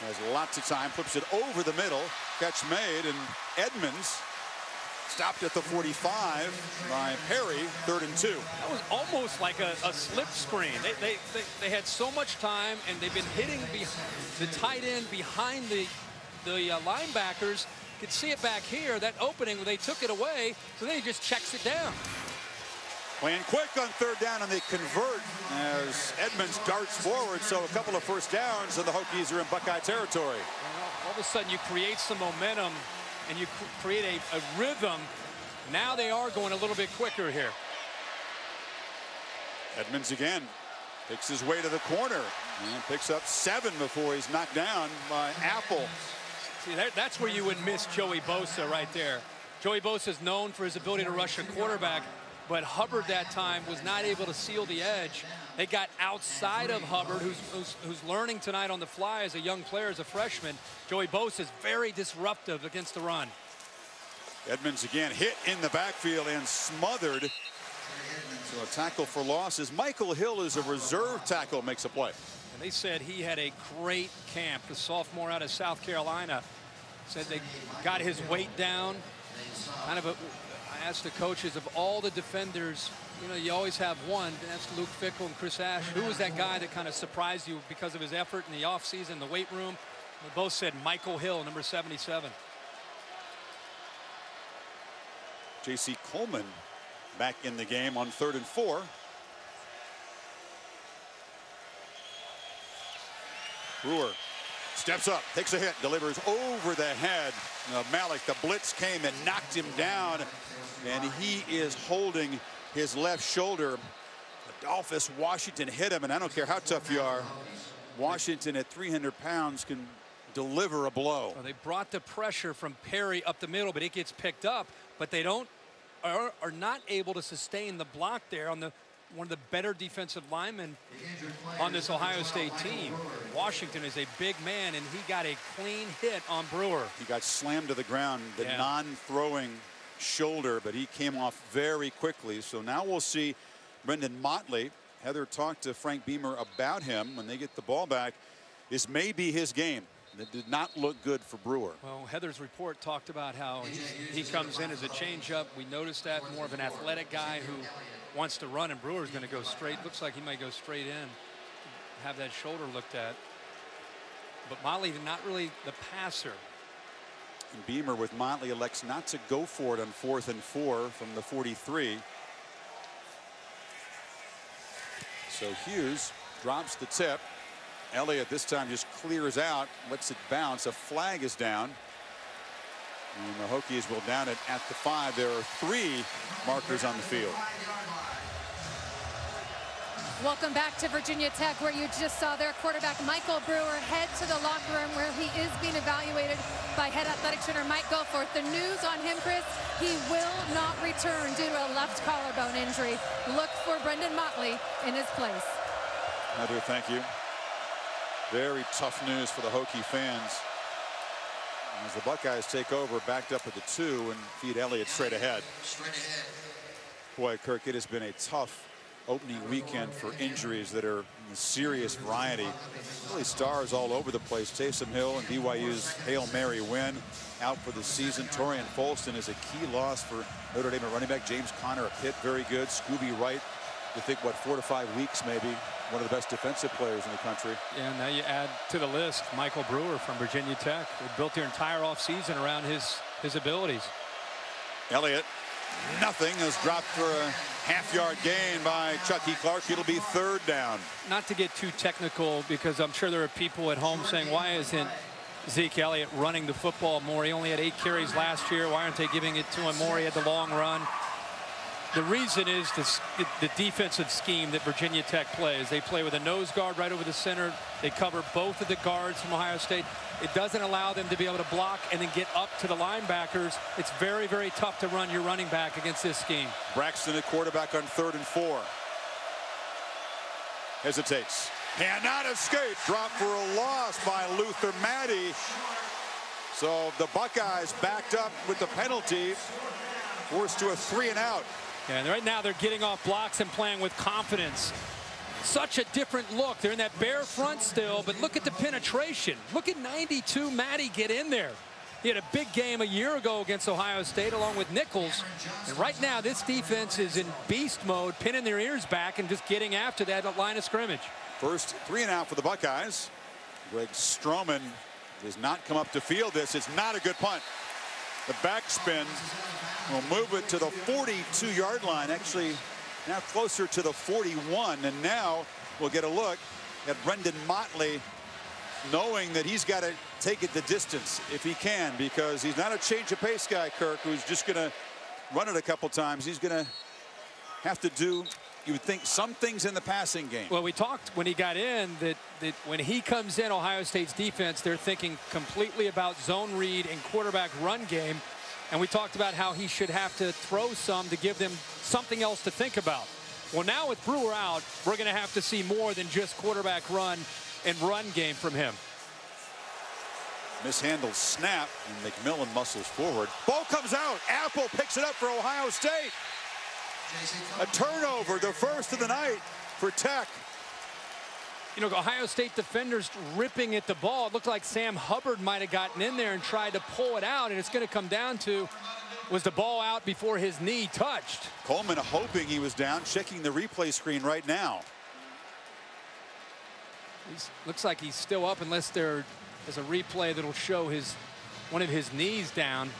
has lots of time, flips it over the middle, catch made, and Edmunds Stopped at the 45 by Perry, third and two. That was almost like a, a slip screen. They, they, they, they, had so much time, and they've been hitting the tight end behind the, the uh, linebackers. You could see it back here, that opening, they took it away, so then he just checks it down. Playing quick on third down, and they convert as Edmunds darts forward. So a couple of first downs, and the Hokies are in Buckeye territory. all of a sudden, you create some momentum and you create a, a rhythm. Now they are going a little bit quicker here. Edmunds again picks his way to the corner and picks up seven before he's knocked down by Apple. See, that, that's where you would miss Joey Bosa right there. Joey Bosa is known for his ability to rush a quarterback, but Hubbard that time was not able to seal the edge. They got outside of Hubbard, who's, who's, who's, learning tonight on the fly as a young player, as a freshman. Joey Bosa is very disruptive against the run. Edmunds again hit in the backfield and smothered. So a tackle for losses. Michael Hill is a reserve tackle, makes a play. And they said he had a great camp. The sophomore out of South Carolina said they got his weight down. Kind of a, I asked the coaches of all the defenders you know, you always have one. That's Luke Fickell and Chris Ash. Who was that guy that kind of surprised you because of his effort in the offseason, the weight room? They both said Michael Hill, number 77. J.C. Coleman back in the game on third and four. Brewer steps up, takes a hit, delivers over the head Malleck. The blitz came and knocked him down, and he is holding his left shoulder. Adolphus Washington hit him, and I don't care how tough you are. Washington at 300 pounds can deliver a blow. Well, they brought the pressure from Perry up the middle, but it gets picked up. But they don't are, are not able to sustain the block there on the one of the better defensive linemen on this Ohio State team. Washington is a big man, and he got a clean hit on Brewer. He got slammed to the ground, the yeah. non-throwing shoulder, but he came off very quickly. So now we'll see Brenden Motley. Heather talked to Frank Beamer about him when they get the ball back. This may be his game. That did not look good for Brewer. Well, Heather's report talked about how he, comes in as a changeup. We noticed that more of an athletic guy who wants to run, and Brewer's going to go straight. Looks like he might go straight in, have that shoulder looked at. But Motley, not really the passer. And Beamer with Motley elects not to go for it on fourth and four from the 43. So Hughes drops the tip. Elliott this time just clears out, lets it bounce. A flag is down. And the Hokies will down it at the five. There are three markers on the field. Welcome back to Virginia Tech, where you just saw their quarterback, Michael Brewer, head to the locker room where he is being evaluated by head athletic trainer Mike Goforth. The news on him, Chris, he will not return due to a left collarbone injury. Look for Brenden Motley in his place. Heather, thank you. Very tough news for the Hokie fans. As the Buckeyes take over, backed up at the two and feed Elliott straight ahead. Boy, Kirk, it has been a tough opening weekend for injuries that are in serious variety. Really stars all over the place. Taysom Hill and BYU's Hail Mary win out for the season. Tarean Folston is a key loss for Notre Dame running back. James Conner, a Pitt, very good. Scooby Wright you think, what, four to five weeks maybe, one of the best defensive players in the country. Yeah, now you add to the list Michael Brewer from Virginia Tech. They built their entire offseason around his, his abilities. Elliott, nothing, is dropped for a half-yard gain by Chucky Clark. It'll be third down. Not to get too technical, because I'm sure there are people at home saying, why isn't Zeke Elliott running the football more? He only had eight carries last year. Why aren't they giving it to him more? He had the long run. The reason is the, the, defensive scheme that Virginia Tech plays. They play with a nose guard right over the center. They cover both of the guards from Ohio State. It doesn't allow them to be able to block and then get up to the linebackers. It's very, very tough to run your running back against this scheme. Braxton at quarterback on third and four. Hesitates. Cannot escape. Drop for a loss by Luther Maddy. So the Buckeyes backed up with the penalty. Forced to a three and out. And right now they're getting off blocks and playing with confidence. Such a different look. They're in that bear front still, but look at the penetration. Look at 92 Maddy get in there. He had a big game a year ago against Ohio State along with Nicolas. And right now this defense is in beast mode, pinning their ears back and just getting after that line of scrimmage. First three and out for the Buckeyes. Greg Stroman does not come up to field this. It's not a good punt. The backspin will move it to the 42-yard line. Actually, now closer to the 41. And now we'll get a look at Brenden Motley knowing that he's got to take it the distance if he can because he's not a change of pace guy, Kirk, who's just going to run it a couple times. He's going to have to do you would think some things in the passing game. Well, we talked when he got in that, that when he comes in, Ohio State's defense, they're thinking completely about zone read and quarterback run game. And we talked about how he should have to throw some to give them something else to think about. Well, now with Brewer out, we're going to have to see more than just quarterback run and run game from him. Mishandled snap, and McMillian muscles forward. Ball comes out. Apple picks it up for Ohio State. A turnover, the first of the night for Tech. You know, Ohio State defenders ripping at the ball. It looked like Sam Hubbard might have gotten in there and tried to pull it out, and it's going to come down to was the ball out before his knee touched. Coleman hoping he was down, checking the replay screen right now. He looks like he's still up unless there is a replay that'll show his one of his knees down.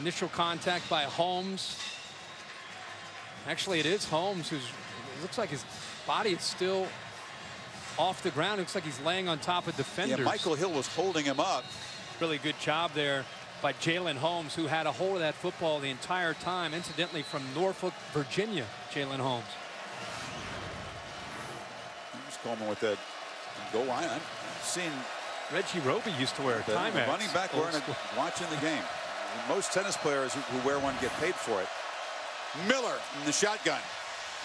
Initial contact by Holmes. Actually, it is Holmes who's looks like his body is still off the ground. It looks like he's laying on top of defenders. Yeah, Michael Hill was holding him up. Really good job there by Jalen Holmes, who had a hold of that football the entire time. Incidentally, from Norfolk, Virginia, Jalen Holmes. Just coming with that go line. I've seen Reggie Roby used to wear a time running back wearing a, watching the game. Most tennis players who, who wear one get paid for it. Miller in the shotgun.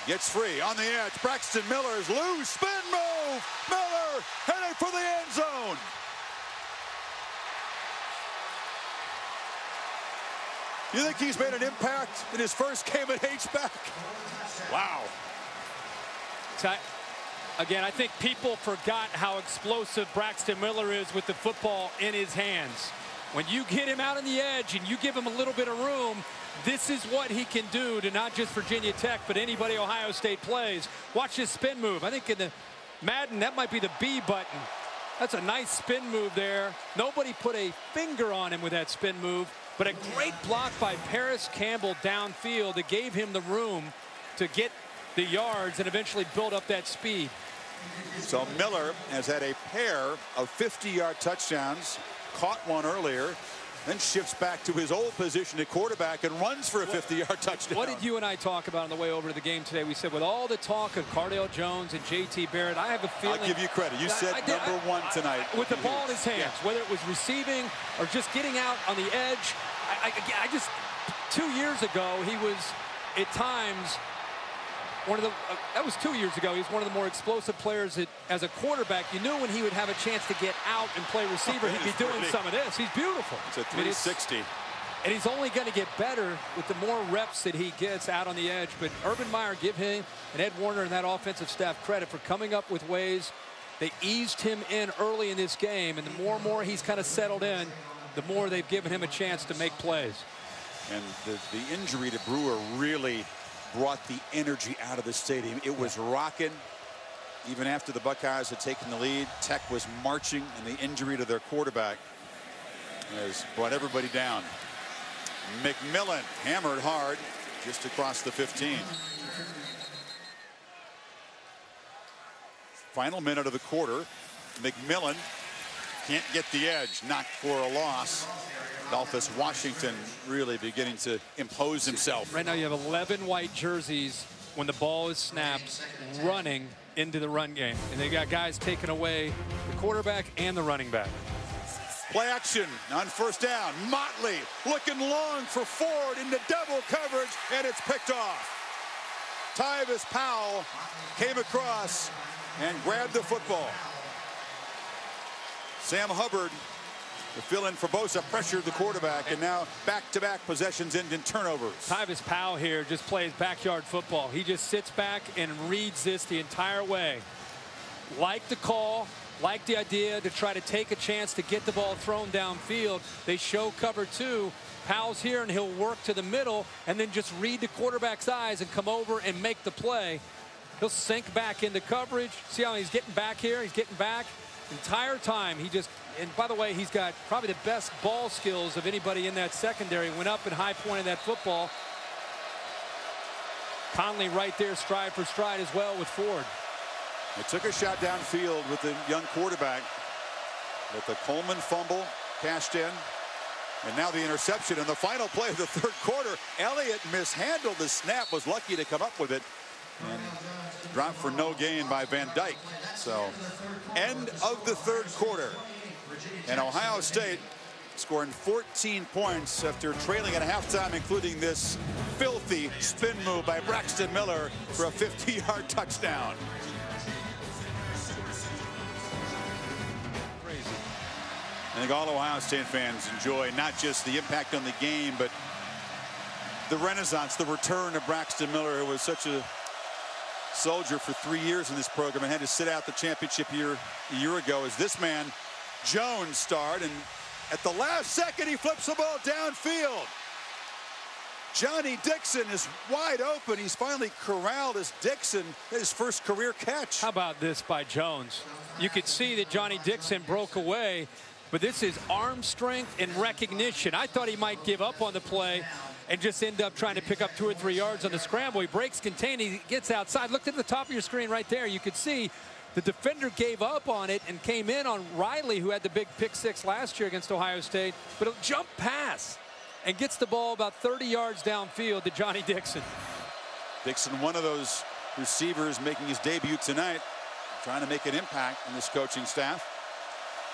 Gets free on the edge. Braxton Miller's loose. Spin move. Miller heading for the end zone. You think he's made an impact in his first game at H-back? Wow. Again, I think people forgot how explosive Braxton Miller is with the football in his hands. When you get him out on the edge and you give him a little bit of room, this is what he can do to not just Virginia Tech, but anybody Ohio State plays. Watch his spin move. I think in the Madden, that might be the B button. That's a nice spin move there. Nobody put a finger on him with that spin move, but a great block by Parris Campbell downfield that gave him the room to get the yards and eventually build up that speed. So Miller has had a pair of 50-yard touchdowns caught one earlier, then shifts back to his old position at quarterback and runs for a 50-yard touchdown. What did you and I talk about on the way over to the game today? We said with all the talk of Cardale Jones and J.T. Barrett, I have a feeling... I'll give you credit. You said did, number one tonight. With the ball in his hands, yeah. whether it was receiving or just getting out on the edge. I, I, I just... Two years ago, he was, at times, one of the uh, that was two years ago. He was one of the more explosive players that, as a quarterback. You knew when he would have a chance to get out and play receiver, he'd be doing pretty. some of this. He's beautiful. It's a 360. I mean, and he's only going to get better with the more reps that he gets out on the edge. But Urban Meyer, give him and Ed Warinner and that offensive staff credit for coming up with ways. They eased him in early in this game, and the more and more he's kind of settled in, the more they've given him a chance to make plays. And the, the injury to Brewer really brought the energy out of the stadium. It was rocking. Even after the Buckeyes had taken the lead, Tech was marching, and the injury to their quarterback has brought everybody down. McMillian hammered hard just across the 15. Final minute of the quarter. McMillian can't get the edge, not for a loss. Adolphus Washington really beginning to impose himself. Right now you have 11 white jerseys when the ball is snapped running into the run game. And they got guys taking away the quarterback and the running back. Play action on first down. Motley looking long for Ford into double coverage, and it's picked off. Tyvis Powell came across and grabbed the football. Sam Hubbard, the fill in for Bosa, pressured the quarterback, and now back-to-back -back possessions end in turnovers. Tyvis Powell here just plays backyard football. He just sits back and reads this the entire way. Like the call, like the idea to try to take a chance to get the ball thrown downfield. They show cover two. Powell's here, and he'll work to the middle and then just read the quarterback's eyes and come over and make the play. He'll sink back into coverage. See how he's getting back here? He's getting back. Entire time, he just, and by the way, he's got probably the best ball skills of anybody in that secondary. Went up and high pointed that football. Conley right there, stride for stride as well with Ford. They took a shot downfield with the young quarterback. With the Coleman fumble cashed in. And now the interception in the final play of the third quarter. Elliott mishandled the snap, was lucky to come up with it. And dropped for no gain by Van Dyke. So end of the third quarter. And Ohio State scoring 14 points after trailing at halftime, including this filthy spin move by Braxton Miller for a 50-yard touchdown. I think all Ohio State fans enjoy not just the impact on the game, but the renaissance, the return of Braxton Miller, who was such a soldier for three years in this program and had to sit out the championship year a year ago as this man, Jones, start, And at the last second, he flips the ball downfield. Johnny Dixon is wide open. He's finally corralled as Dixon his first career catch. How about this by Jones? You could see that Johnny Dixon broke away but this is arm strength and recognition. I thought he might give up on the play and just end up trying to pick up two or three yards on the scramble. He breaks contain, he gets outside. Look at the top of your screen right there. You could see the defender gave up on it and came in on Riley, who had the big pick six last year against Ohio State. But a jump pass and gets the ball about 30 yards downfield to Johnny Dixon. Dixon, one of those receivers making his debut tonight, trying to make an impact in this coaching staff.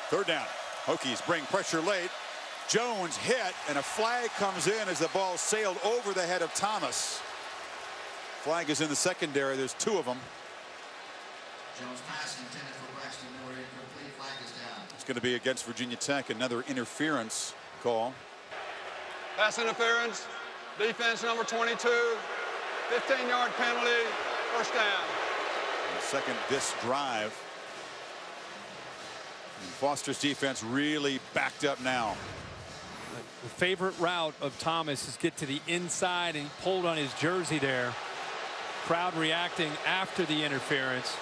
Third down. Hokies bring pressure late. Jones hit, and a flag comes in as the ball sailed over the head of Thomas. Flag is in the secondary. There's two of them. Jones pass intended for Braxton Miller. Incomplete. Flag is down. It's going to be against Virginia Tech. Another interference call. Pass interference. Defense number 22. 15-yard penalty. First down. And second this drive. And Foster's defense really backed up now. The favorite route of Thomas is get to the inside and pulled on his jersey there. Crowd reacting after the interference.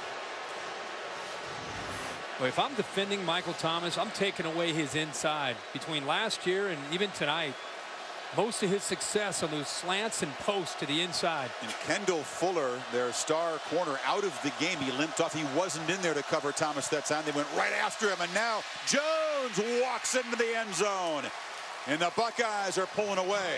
Well, if I'm defending Michael Thomas, I'm taking away his inside between last year and even tonight most of his success on those slants and posts to the inside. And Kendall Fuller, their star corner, out of the game. He limped off. He wasn't in there to cover Thomas that time. They went right after him. And now Jones walks into the end zone. And the Buckeyes are pulling away.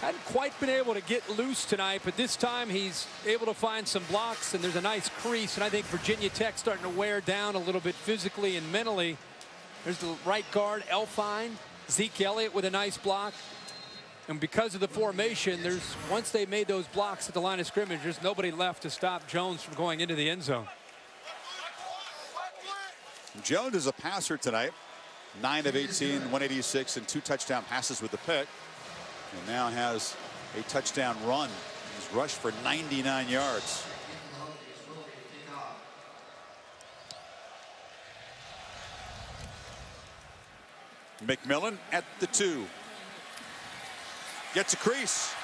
Hadn't quite been able to get loose tonight, but this time he's able to find some blocks, and there's a nice crease. And I think Virginia Tech starting to wear down a little bit physically and mentally. There's the right guard, Elflein. Zeke Elliott with a nice block. And because of the formation, there's once they made those blocks at the line of scrimmage, there's nobody left to stop Jones from going into the end zone. Jones is a passer tonight. 9 of 18, 186, and two touchdown passes with the pick and now has a touchdown run. He's rushed for 99 yards. McMillian at the two. Gets a crease.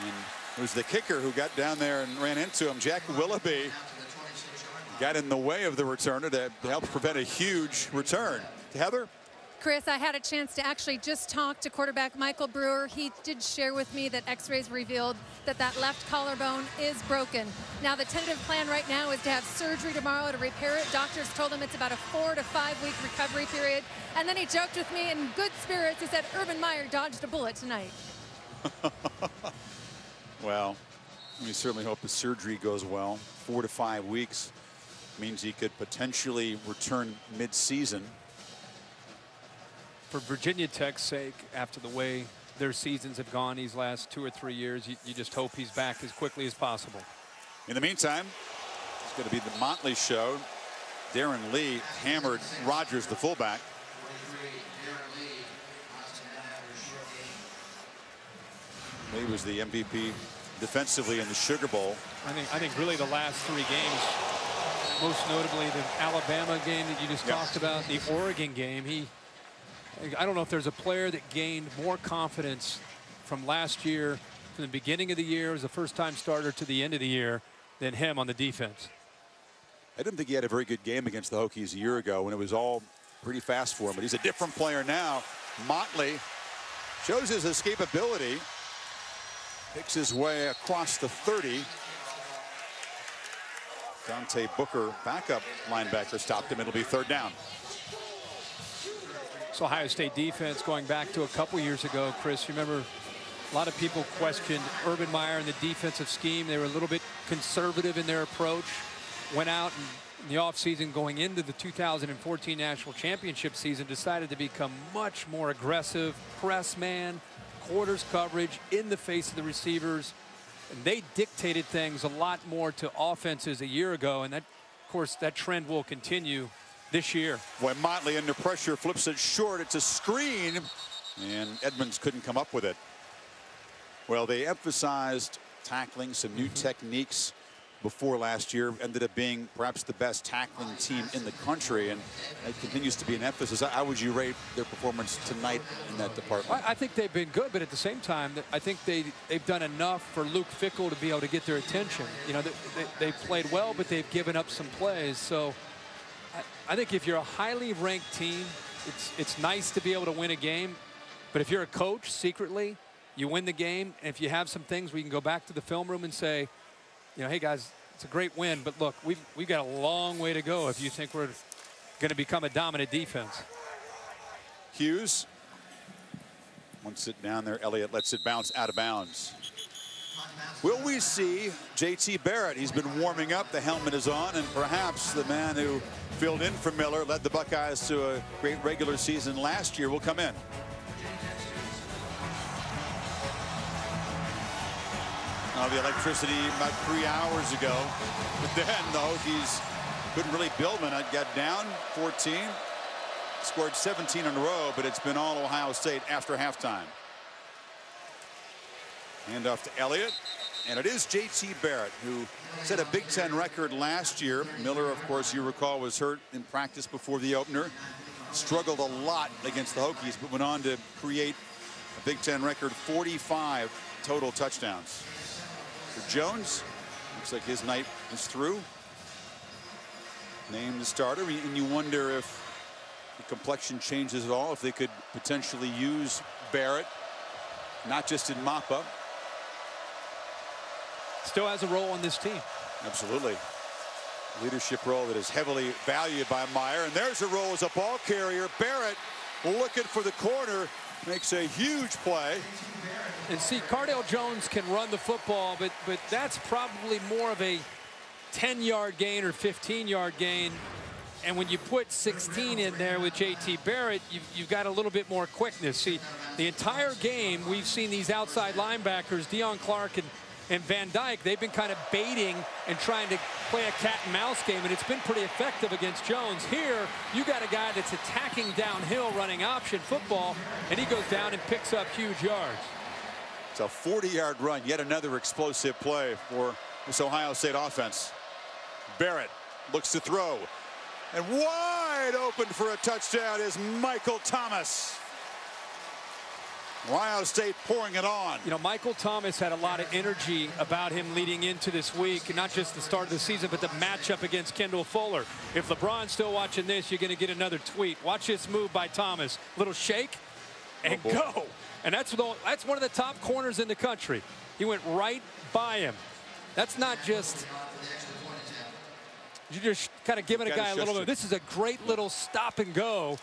And it was the kicker who got down there and ran into him. Jack Willoughby got in the way of the returner to help prevent a huge return. Heather? Chris, I had a chance to actually just talk to quarterback Michael Brewer. He did share with me that x-rays revealed that that left collarbone is broken. Now, the tentative plan right now is to have surgery tomorrow to repair it. Doctors told him it's about a four to five week recovery period. And then he joked with me in good spirits. He said, Urban Meyer dodged a bullet tonight. well, we certainly hope the surgery goes well. Four to five weeks means he could potentially return mid-season for Virginia Tech's sake, after the way their seasons have gone these last two or three years, you, you just hope he's back as quickly as possible. In the meantime, it's going to be the Motley show. Darron Lee hammered Rogers, the fullback. Lee was the MVP defensively in the Sugar Bowl. I think I think really the last three games, most notably the Alabama game that you just talked about, the Oregon game, he I don't know if there's a player that gained more confidence from last year, from the beginning of the year as a first-time starter to the end of the year, than him on the defense. I didn't think he had a very good game against the Hokies a year ago when it was all pretty fast for him, but he's a different player now. Motley shows his escapability, picks his way across the 30. Dante Booker, backup linebacker, stopped him. It'll be third down. This Ohio State defense going back to a couple years ago, Chris, you remember a lot of people questioned Urban Meyer and the defensive scheme. They were a little bit conservative in their approach. Went out in the offseason going into the 2014 National Championship season, decided to become much more aggressive, press man, quarters coverage, in the face of the receivers. And they dictated things a lot more to offenses a year ago. And that, of course, that trend will continue this year. When Motley under pressure flips it short, it's a screen, and Edmunds couldn't come up with it. Well, they emphasized tackling some new mm -hmm. techniques before last year ended up being perhaps the best tackling team in the country, and it continues to be an emphasis. How would you rate their performance tonight in that department? I, I think they've been good, but at the same time, I think they, they've done enough for Luke Fickell to be able to get their attention. You know, they, they, they've played well, but they've given up some plays. So I think if you're a highly ranked team, it's, it's nice to be able to win a game. But if you're a coach secretly, you win the game. And if you have some things we can go back to the film room and say, you know, hey, guys, it's a great win. But look, we've, we've got a long way to go if you think we're going to become a dominant defense. Hughes wants it down there. Elliott lets it bounce out of bounds. Will we see J.T. Barrett? He's been warming up. The helmet is on. And perhaps the man who filled in for Miller, led the Buckeyes to a great regular season last year, will come in. Now the electricity about three hours ago. But then, the Hokies couldn't really build one. I got down 14, scored 17 in a row, but it's been all Ohio State after halftime. Hand off to Elliott. And it is J.T. Barrett who set a Big Ten record last year. Miller, of course, you recall, was hurt in practice before the opener. Struggled a lot against the Hokies, but went on to create a Big Ten record 45 total touchdowns. For Jones, looks like his night is through. Named the starter, and you wonder if the complexion changes at all, if they could potentially use Barrett, not just in Mappa, still has a role on this team. Absolutely. Leadership role that is heavily valued by Meyer. And there's a role as a ball carrier. Barrett looking for the corner. Makes a huge play. And see, Cardale Jones can run the football, but, but that's probably more of a 10-yard gain or 15-yard gain. And when you put 16 in there with J.T. Barrett, you've, you've, got a little bit more quickness. See, the entire game, we've seen these outside linebackers, Deon Clark and and Van Dyke, they've been kind of baiting and trying to play a cat and mouse game, and it's been pretty effective against Jones. Here, you got a guy that's attacking downhill, running option football, and he goes down and picks up huge yards. It's a 40-yard run, yet another explosive play for this Ohio State offense. Barrett looks to throw, and wide open for a touchdown is Michael Thomas. Ohio State pouring it on. You know, Michael Thomas had a lot of energy about him leading into this week, not just the start of the season, but the matchup against Kendall Fuller. If LeBron's still watching this, you're going to get another tweet. Watch this move by Thomas. Little shake and Oh, go. And that's, the, that's one of the top corners in the country. He went right by him. That's not just you're just kind of giving a guy a little bit. This is a great little stop and go.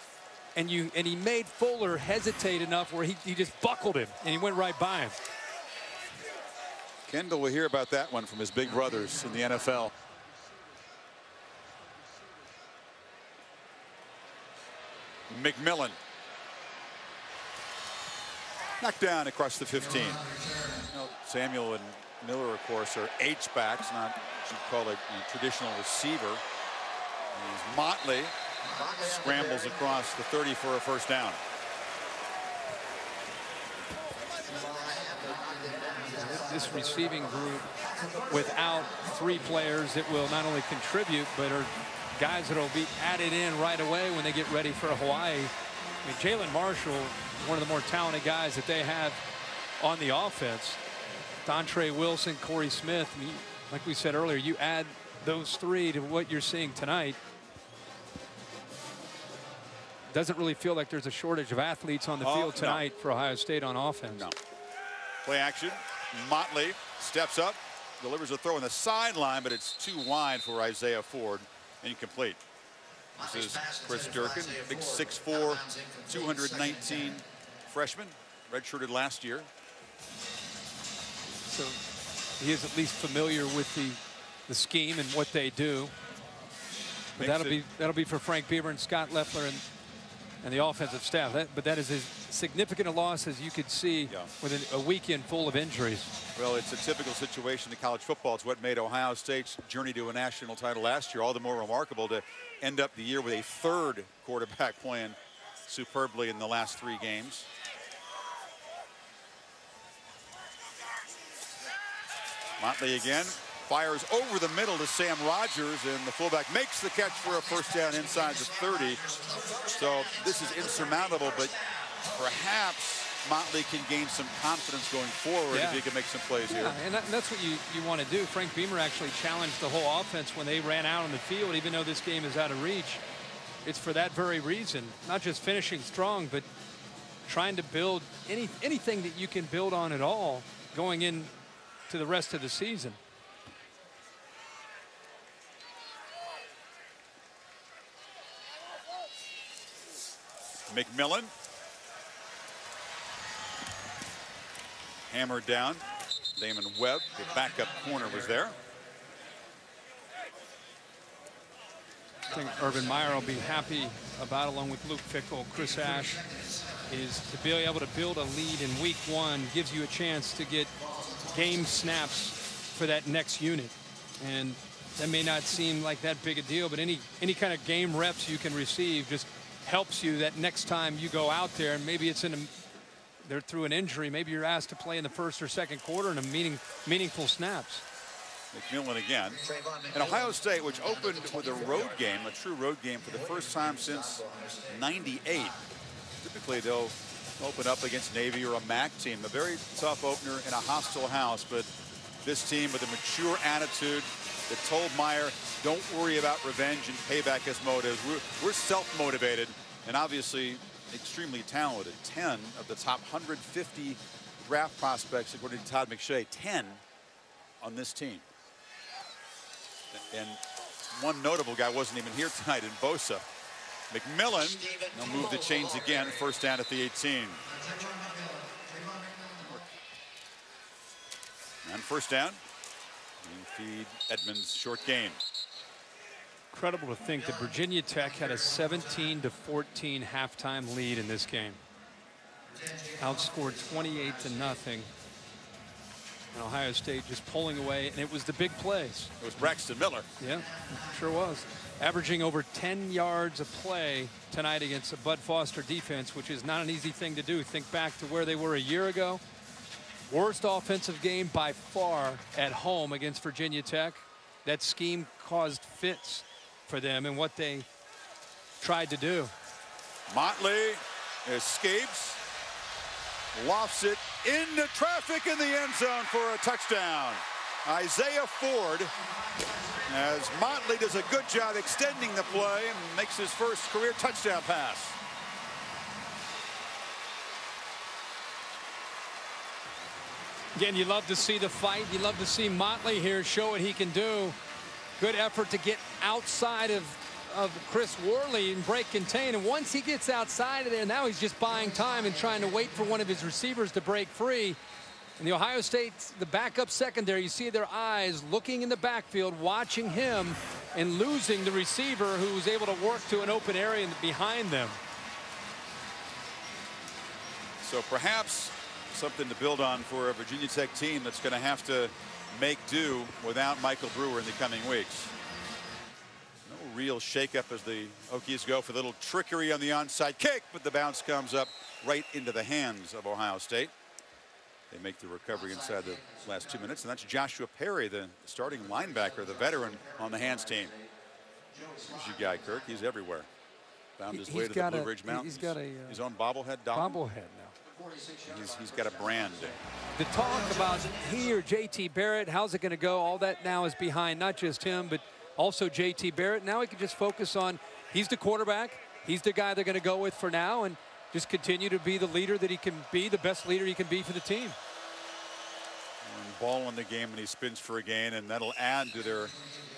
And you and he made Fuller hesitate enough where he, he just buckled him and he went right by him. Kendall will hear about that one from his big brothers in the NFL. McMillian. Knocked down across the 15. You Samuel and Miller, of course, are H-backs, not what you'd call a, a traditional receiver. And he's Motley scrambles across the 30 for a first down. This receiving group without three players that will not only contribute but are guys that will be added in right away when they get ready for Hawaii. I mean, Jalen Marshall, one of the more talented guys that they have on the offense. Dontre Wilson, Corey Smith. Like we said earlier, you add those three to what you're seeing tonight. Doesn't really feel like there's a shortage of athletes on the Oh, field no. tonight for Ohio State on offense. No. Play action. Motley steps up, delivers a throw on the sideline, but it's too wide for Isaiah Ford. Incomplete. This is Chris Durkin, big 6'4", 219 freshman, redshirted last year. So he is at least familiar with the the scheme and what they do. But that'll be that'll be for Frank Beamer and Scott Loeffler and and the offensive staff. That, but that is as significant a loss as you could see Yeah. with a, a weekend full of injuries. Well, it's a typical situation in college football. It's what made Ohio State's journey to a national title last year all the more remarkable to end up the year with a third quarterback playing superbly in the last three games. Motley again fires over the middle to Sam Rogers, and the fullback makes the catch for a first down inside the 30. So this is insurmountable, but perhaps Motley can gain some confidence going forward Yeah. if he can make some plays here. And, that, and that's what you, you want to do. Frank Beamer actually challenged the whole offense when they ran out on the field, even though this game is out of reach. It's for that very reason, not just finishing strong, but trying to build any anything that you can build on at all going in to the rest of the season. McMillian. Hammered down. Damon Webb, the backup corner, was there. I think Urban Meyer will be happy about, along with Luke Fickell, Chris Ash, is to be able to build a lead in week one gives you a chance to get game snaps for that next unit. And that may not seem like that big a deal, but any any kind of game reps you can receive just helps you that next time you go out there and maybe it's in a they're through an injury, maybe you're asked to play in the first or second quarter in a meaning meaningful snaps. McMillian again. And Ohio State, which opened with a road game, a true road game for the first time since 98. Typically, they'll open up against Navy or a MAC team. A very tough opener in a hostile house, but this team with a mature attitude that told Meyer, don't worry about revenge and payback as motives. We're, we're self-motivated and obviously extremely talented. 10 of the top 150 draft prospects, according to Todd McShay, 10 on this team. And one notable guy wasn't even here tonight in Bosa. McMillian, they'll move the chains again, first down at the 18. And first down, feed Edmunds short game. Incredible to think that Virginia Tech had a 17 to 14 halftime lead in this game. Outscored 28 to nothing. And Ohio State just pulling away, and it was the big plays. It was Braxton Miller. Yeah, sure was. Averaging over 10 yards a play tonight against a Bud Foster defense, which is not an easy thing to do. Think back to where they were a year ago. Worst offensive game by far at home against Virginia Tech. That scheme caused fits for them and what they tried to do. Motley escapes. lofts it into traffic in the end zone for a touchdown. Isaiah Ford as Motley does a good job extending the play and makes his first career touchdown pass. Again, you love to see the fight. You love to see Motley here show what he can do. Good effort to get outside of, of Chris Worley and break contain. And once he gets outside of there, now he's just buying time and trying to wait for one of his receivers to break free. And the Ohio State, the backup secondary, you see their eyes looking in the backfield, watching him and losing the receiver who was able to work to an open area behind them. So perhaps something to build on for a Virginia Tech team that's going to have to make do without Michael Brewer in the coming weeks. No real shakeup as the Hokies go for a little trickery on the onside kick, but the bounce comes up right into the hands of Ohio State. They make the recovery inside the last two minutes, and that's Joshua Perry, the starting linebacker, the veteran on the hands team. Here's your guy, Kirk. He's everywhere. Found his way to the got Blue a- Ridge Mountains. he's got a, uh, his own bobblehead. Bobblehead. He's, he's got a brand. the talk about he or JT Barrett, how's it going to go? All that now is behind not just him, but also JT Barrett. Now he can just focus on he's the quarterback. He's the guy they're going to go with for now and just continue to be the leader that he can be, the best leader he can be for the team. And ball in the game and he spins for a gain, and that'll add to their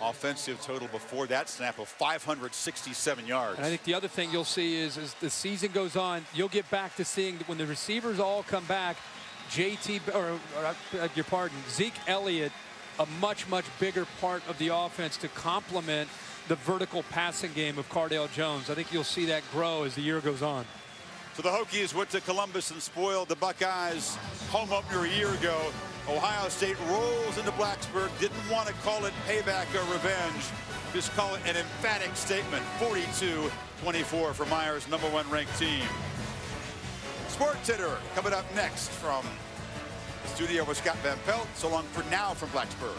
offensive total before that snap of 567 yards. And I think the other thing you'll see is as the season goes on, you'll get back to seeing when the receivers all come back, JT, or, or uh, your pardon, Zeke Elliott, a much, much bigger part of the offense to complement the vertical passing game of Cardale Jones. I think you'll see that grow as the year goes on. So the Hokies went to Columbus and spoiled the Buckeyes home opener a year ago. Ohio State rolls into Blacksburg. Didn't want to call it payback or revenge. Just call it an emphatic statement. 42-24 for Meyer's number one ranked team. SportsCenter coming up next from the studio with Scott Van Pelt. So long for now from Blacksburg.